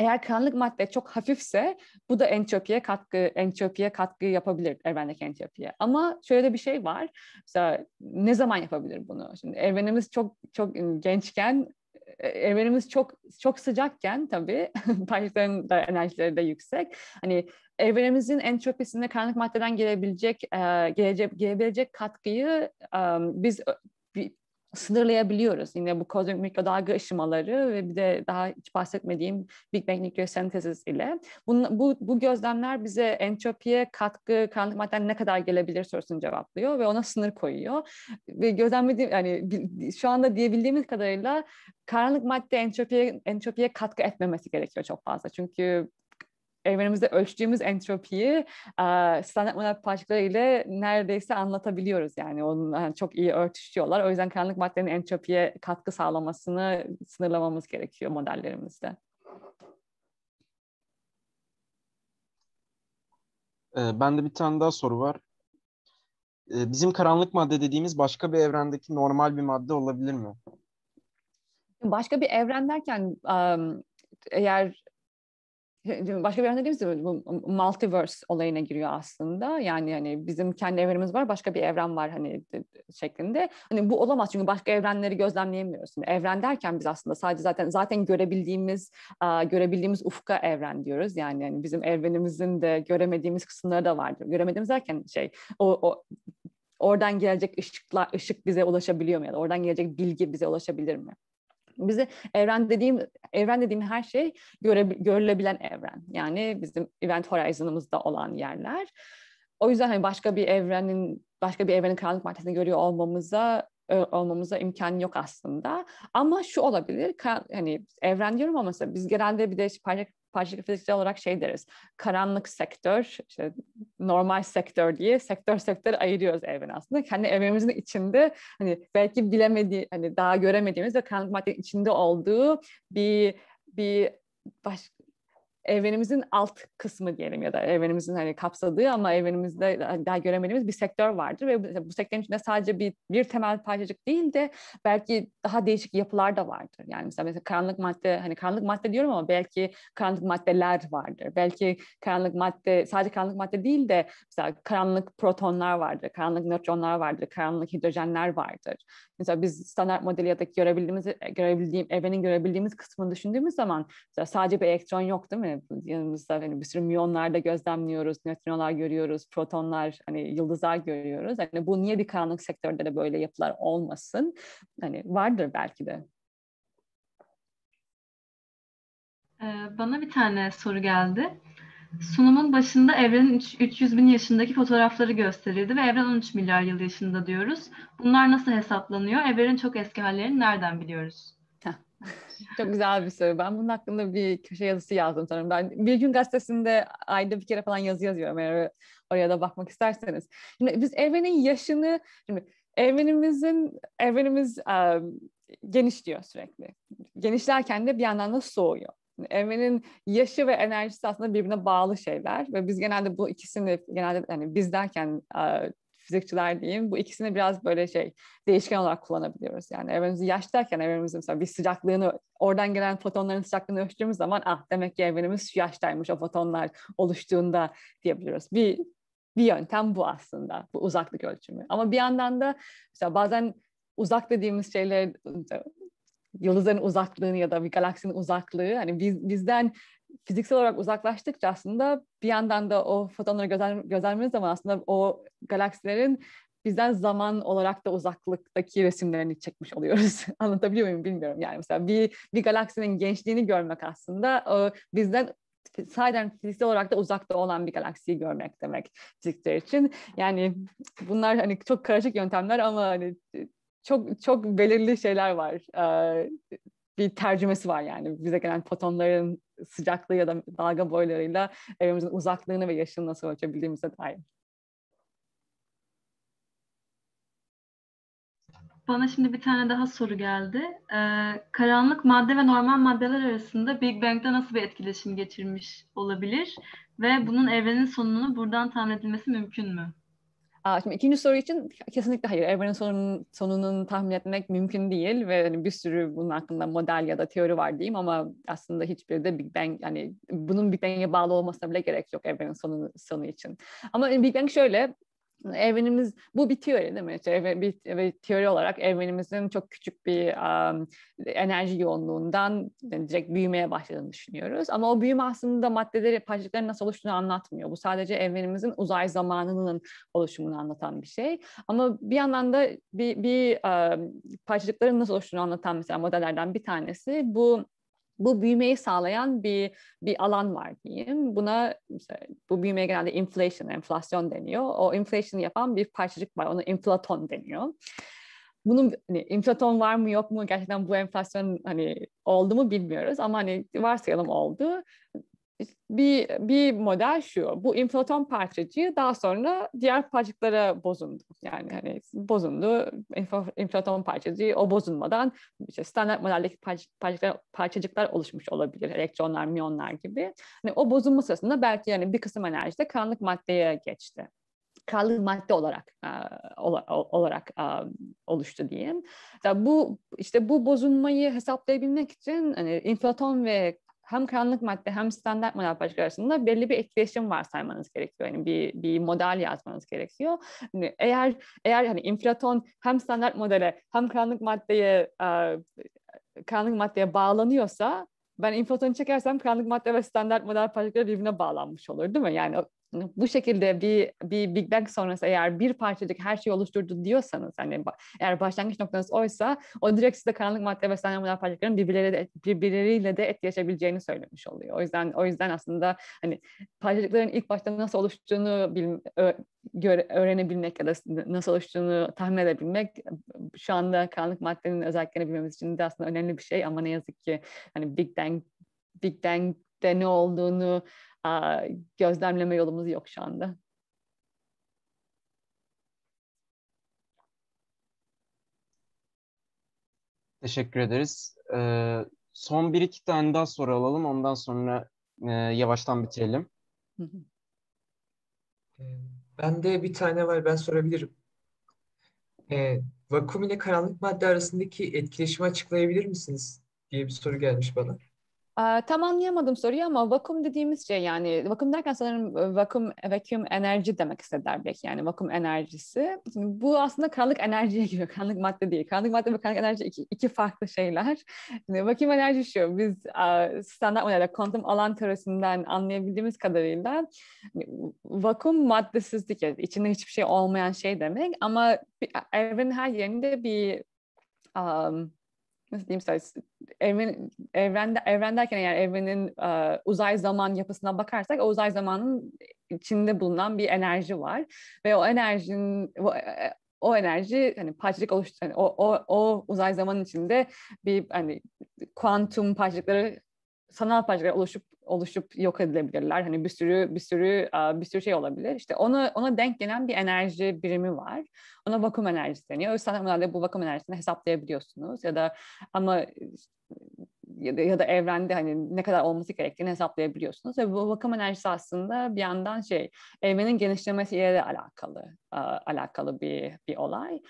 Speaker 1: eğer karanlık madde çok hafifse bu da entropiye katkı entropiye katkı yapabilir evrendeki entropiye. Ama şöyle bir şey var. Mesela ne zaman yapabilir bunu? Şimdi evrenimiz çok çok gençken e, evrenimiz çok çok sıcakken tabii [laughs] parçaların da enerjileri de yüksek. Hani evrenimizin entropisine karanlık maddeden gelebilecek e, gelecek gelebilecek katkıyı um, biz sınırlayabiliyoruz. Yine bu kozmik mikrodalga ışımaları ve bir de daha hiç bahsetmediğim Big Bang nükleosentezis ile. Bunun, bu, bu gözlemler bize entropiye katkı, karanlık madden ne kadar gelebilir sorusunu cevaplıyor ve ona sınır koyuyor. Ve gözlemlediğim, yani şu anda diyebildiğimiz kadarıyla karanlık madde entropiye, entropiye katkı etmemesi gerekiyor çok fazla. Çünkü evrenimizde ölçtüğümüz entropiyi standart model parçacıkları ile neredeyse anlatabiliyoruz. Yani onun çok iyi örtüşüyorlar. O yüzden karanlık maddenin entropiye katkı sağlamasını sınırlamamız gerekiyor modellerimizde.
Speaker 2: Ben de bir tane daha soru var. Bizim karanlık madde dediğimiz başka bir evrendeki normal bir madde olabilir mi?
Speaker 1: Başka bir evren derken eğer [laughs] başka bir yerde dediğimiz gibi bu multiverse olayına giriyor aslında. Yani hani bizim kendi evrenimiz var, başka bir evren var hani şeklinde. Hani bu olamaz çünkü başka evrenleri gözlemleyemiyoruz. Şimdi evren derken biz aslında sadece zaten zaten görebildiğimiz görebildiğimiz ufka evren diyoruz. Yani yani bizim evrenimizin de göremediğimiz kısımları da vardır. Göremediğimiz derken şey o, o oradan gelecek ışıklar ışık bize ulaşabiliyor mu ya da oradan gelecek bilgi bize ulaşabilir mi? Bize evren dediğim evren dediğim her şey göre, görülebilen evren. Yani bizim event horizon'ımızda olan yerler. O yüzden hani başka bir evrenin başka bir evrenin karanlık maddesini görüyor olmamıza olmamıza imkan yok aslında. Ama şu olabilir, hani evren diyorum ama mesela biz genelde bir de parçacık fizikçi olarak şey deriz. Karanlık sektör, işte normal sektör diye sektör sektör ayırıyoruz evren aslında. Kendi evrenimizin içinde hani belki bilemediği, hani daha göremediğimiz ve karanlık maddenin içinde olduğu bir bir baş, evrenimizin alt kısmı diyelim ya da evrenimizin hani kapsadığı ama evrenimizde daha göremediğimiz bir sektör vardır ve bu sektörün içinde sadece bir bir temel parçacık değil de belki daha değişik yapılar da vardır. Yani mesela, mesela karanlık madde hani karanlık madde diyorum ama belki karanlık maddeler vardır. Belki karanlık madde sadece karanlık madde değil de mesela karanlık protonlar vardır, karanlık nötronlar vardır, karanlık hidrojenler vardır. Mesela biz standart modeli ya da görebildiğimiz görebildiğim evrenin görebildiğimiz kısmını düşündüğümüz zaman sadece bir elektron yok değil mi? Yanımızda hani bir sürü miyonlar da gözlemliyoruz, nötronlar görüyoruz, protonlar, hani yıldızlar görüyoruz. Hani bu niye bir karanlık sektörde de böyle yapılar olmasın? Hani vardır belki de.
Speaker 3: Ee, bana bir tane soru geldi. Sunumun başında evrenin 300 bin yaşındaki fotoğrafları gösterildi ve evren 13 milyar yıl yaşında diyoruz. Bunlar nasıl hesaplanıyor? Evrenin çok eski hallerini nereden biliyoruz?
Speaker 1: Çok güzel bir soru. Ben bunun hakkında bir köşe yazısı yazdım sanırım. Ben Bir Gün Gazetesi'nde ayda bir kere falan yazı yazıyorum. Eğer oraya da bakmak isterseniz. Şimdi biz evrenin yaşını, şimdi evrenimizin, evrenimiz um, genişliyor sürekli. Genişlerken de bir yandan da soğuyor. Evrenin yaşı ve enerjisi aslında birbirine bağlı şeyler ve biz genelde bu ikisini genelde yani biz derken fizikçiler diyeyim bu ikisini biraz böyle şey değişken olarak kullanabiliyoruz. Yani evrenimizi yaş derken evrenimizin mesela bir sıcaklığını oradan gelen fotonların sıcaklığını ölçtüğümüz zaman ah demek ki evrenimiz şu yaştaymış o fotonlar oluştuğunda diyebiliyoruz. Bir bir yöntem bu aslında bu uzaklık ölçümü. Ama bir yandan da mesela bazen uzak dediğimiz şeyler yıldızların uzaklığını ya da bir galaksinin uzaklığı hani biz, bizden fiziksel olarak uzaklaştıkça aslında bir yandan da o fotonları gözlem, gözlemlediğimiz zaman aslında o galaksilerin bizden zaman olarak da uzaklıktaki resimlerini çekmiş oluyoruz. [laughs] Anlatabiliyor muyum bilmiyorum. Yani mesela bir, bir galaksinin gençliğini görmek aslında o bizden sahiden fiziksel olarak da uzakta olan bir galaksiyi görmek demek fizikçiler için. Yani bunlar hani çok karışık yöntemler ama hani çok çok belirli şeyler var. Ee, bir tercümesi var yani bize gelen fotonların sıcaklığı ya da dalga boylarıyla evimizin uzaklığını ve yaşını nasıl ölçebildiğimize dair.
Speaker 3: Bana şimdi bir tane daha soru geldi. Ee, karanlık madde ve normal maddeler arasında Big Bang'de nasıl bir etkileşim geçirmiş olabilir? Ve bunun evrenin sonunu buradan tahmin edilmesi mümkün mü?
Speaker 1: Şimdi ikinci soru için kesinlikle hayır. Evrenin sonunun, sonunun tahmin etmek mümkün değil ve hani bir sürü bunun hakkında model ya da teori var diyeyim ama aslında hiçbir de Big Bang yani bunun Big Bang'e bağlı olmasına bile gerek yok evrenin sonu, sonu için. Ama Big Bang şöyle evrenimiz bu bir teori değil mi? İşte bir, bir teori olarak evrenimizin çok küçük bir um, enerji yoğunluğundan yani direkt büyümeye başladığını düşünüyoruz. Ama o büyüme aslında maddeleri, parçacıkların nasıl oluştuğunu anlatmıyor. Bu sadece evrenimizin uzay zamanının oluşumunu anlatan bir şey. Ama bir yandan da bir, bir um, parçacıkların nasıl oluştuğunu anlatan mesela modellerden bir tanesi bu bu büyümeyi sağlayan bir bir alan var diyeyim. Buna işte, bu büyümeye genelde inflation, enflasyon deniyor. O inflation yapan bir parçacık var. Ona inflaton deniyor. Bunun hani, inflaton var mı yok mu gerçekten bu enflasyon hani oldu mu bilmiyoruz ama hani varsayalım oldu bir, bir model şu. Bu inflaton parçacığı daha sonra diğer parçacıklara bozuldu. Yani hani bozuldu. Inflaton parçacığı o bozulmadan işte standart modeldeki parçacıklar, parçacıklar oluşmuş olabilir. Elektronlar, miyonlar gibi. Hani o bozulma sırasında belki yani bir kısım enerji de karanlık maddeye geçti karanlık madde olarak olarak oluştu diyeyim. bu işte bu bozulmayı hesaplayabilmek için hani inflaton ve hem karanlık madde hem standart model parçacık arasında belli bir etkileşim varsaymanız gerekiyor. Yani bir, bir model yazmanız gerekiyor. Yani eğer eğer hani inflaton hem standart modele hem karanlık maddeye karanlık maddeye bağlanıyorsa ben inflatonu çekersem karanlık madde ve standart model parçacıkları birbirine bağlanmış olur değil mi? Yani bu şekilde bir bir Big Bang sonrası eğer bir parçacık her şeyi oluşturdu diyorsanız hani eğer başlangıç noktanız oysa o direkt size karanlık madde ve stereo parçacıkların birbirleriyle de, birbirleriyle de etkileşebileceğini söylemiş oluyor. O yüzden o yüzden aslında hani parçacıkların ilk başta nasıl oluştuğunu bil, göre, öğrenebilmek ya da nasıl oluştuğunu tahmin edebilmek şu anda karanlık maddenin özelliklerini bilmemiz için de aslında önemli bir şey ama ne yazık ki hani Big Bang Big Bang'de ne olduğunu gözlemleme yolumuz yok şu anda.
Speaker 2: Teşekkür ederiz. Ee, son bir iki tane daha soru alalım. Ondan sonra e, yavaştan bitirelim.
Speaker 5: Ben de bir tane var. Ben sorabilirim. Ee, vakum ile karanlık madde arasındaki etkileşimi açıklayabilir misiniz? diye bir soru gelmiş bana.
Speaker 1: Tam anlayamadım soruyu ama vakum dediğimiz şey yani vakum derken sanırım vakum, vacuum enerji demek istediler belki yani vakum enerjisi. Şimdi bu aslında karanlık enerjiye giriyor. [laughs] Karanlık madde değil. Karanlık madde ve karanlık enerji iki, iki farklı şeyler. [laughs] Şimdi vakum enerji şu. Biz standart modelde kuantum alan teorisinden anlayabildiğimiz kadarıyla vakum maddesizlik yani içinde hiçbir şey olmayan şey demek ama evrenin her yerinde bir um, nasıl diyeyim size? Evren, evrende evren derken eğer evrenin uh, uzay zaman yapısına bakarsak o uzay zamanın içinde bulunan bir enerji var. Ve o enerjinin o, o enerji hani parçacık oluştu hani o, o, o uzay zaman içinde bir hani kuantum parçacıkları sanal parçacıklar oluşup oluşup yok edilebilirler. Hani bir sürü bir sürü bir sürü şey olabilir. İşte ona ona denk gelen bir enerji birimi var. Ona vakum enerjisi deniyor. O yüzden bu vakum enerjisini hesaplayabiliyorsunuz ya da ama ya da, ya da evrende hani ne kadar olması gerektiğini hesaplayabiliyorsunuz ve bu vakum enerjisi aslında bir yandan şey evrenin genişlemesiyle de alakalı alakalı bir bir olay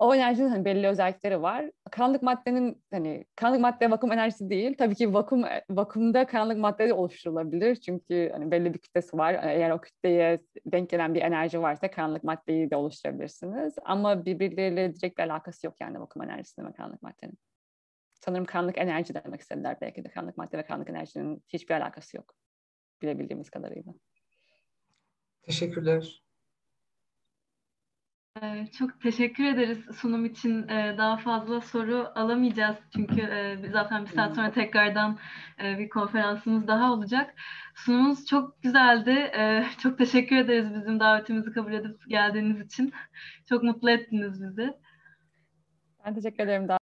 Speaker 1: o enerjinin hani belli özellikleri var. Karanlık maddenin hani karanlık madde vakum enerjisi değil. Tabii ki vakum vakumda karanlık madde de oluşturulabilir. Çünkü hani belli bir kütlesi var. Eğer o kütleye denk gelen bir enerji varsa karanlık maddeyi de oluşturabilirsiniz. Ama birbirleriyle direkt bir alakası yok yani vakum enerjisinin ve karanlık maddenin. Sanırım karanlık enerji demek istediler belki de karanlık madde ve karanlık enerjinin hiçbir alakası yok. Bilebildiğimiz kadarıyla.
Speaker 5: Teşekkürler.
Speaker 3: Ee, çok teşekkür ederiz sunum için. Ee, daha fazla soru alamayacağız çünkü e, zaten bir saat sonra tekrardan e, bir konferansımız daha olacak. Sunumunuz çok güzeldi. Çok teşekkür ederiz bizim davetimizi kabul edip geldiğiniz için. Çok mutlu ettiniz bizi.
Speaker 1: Ben teşekkür ederim.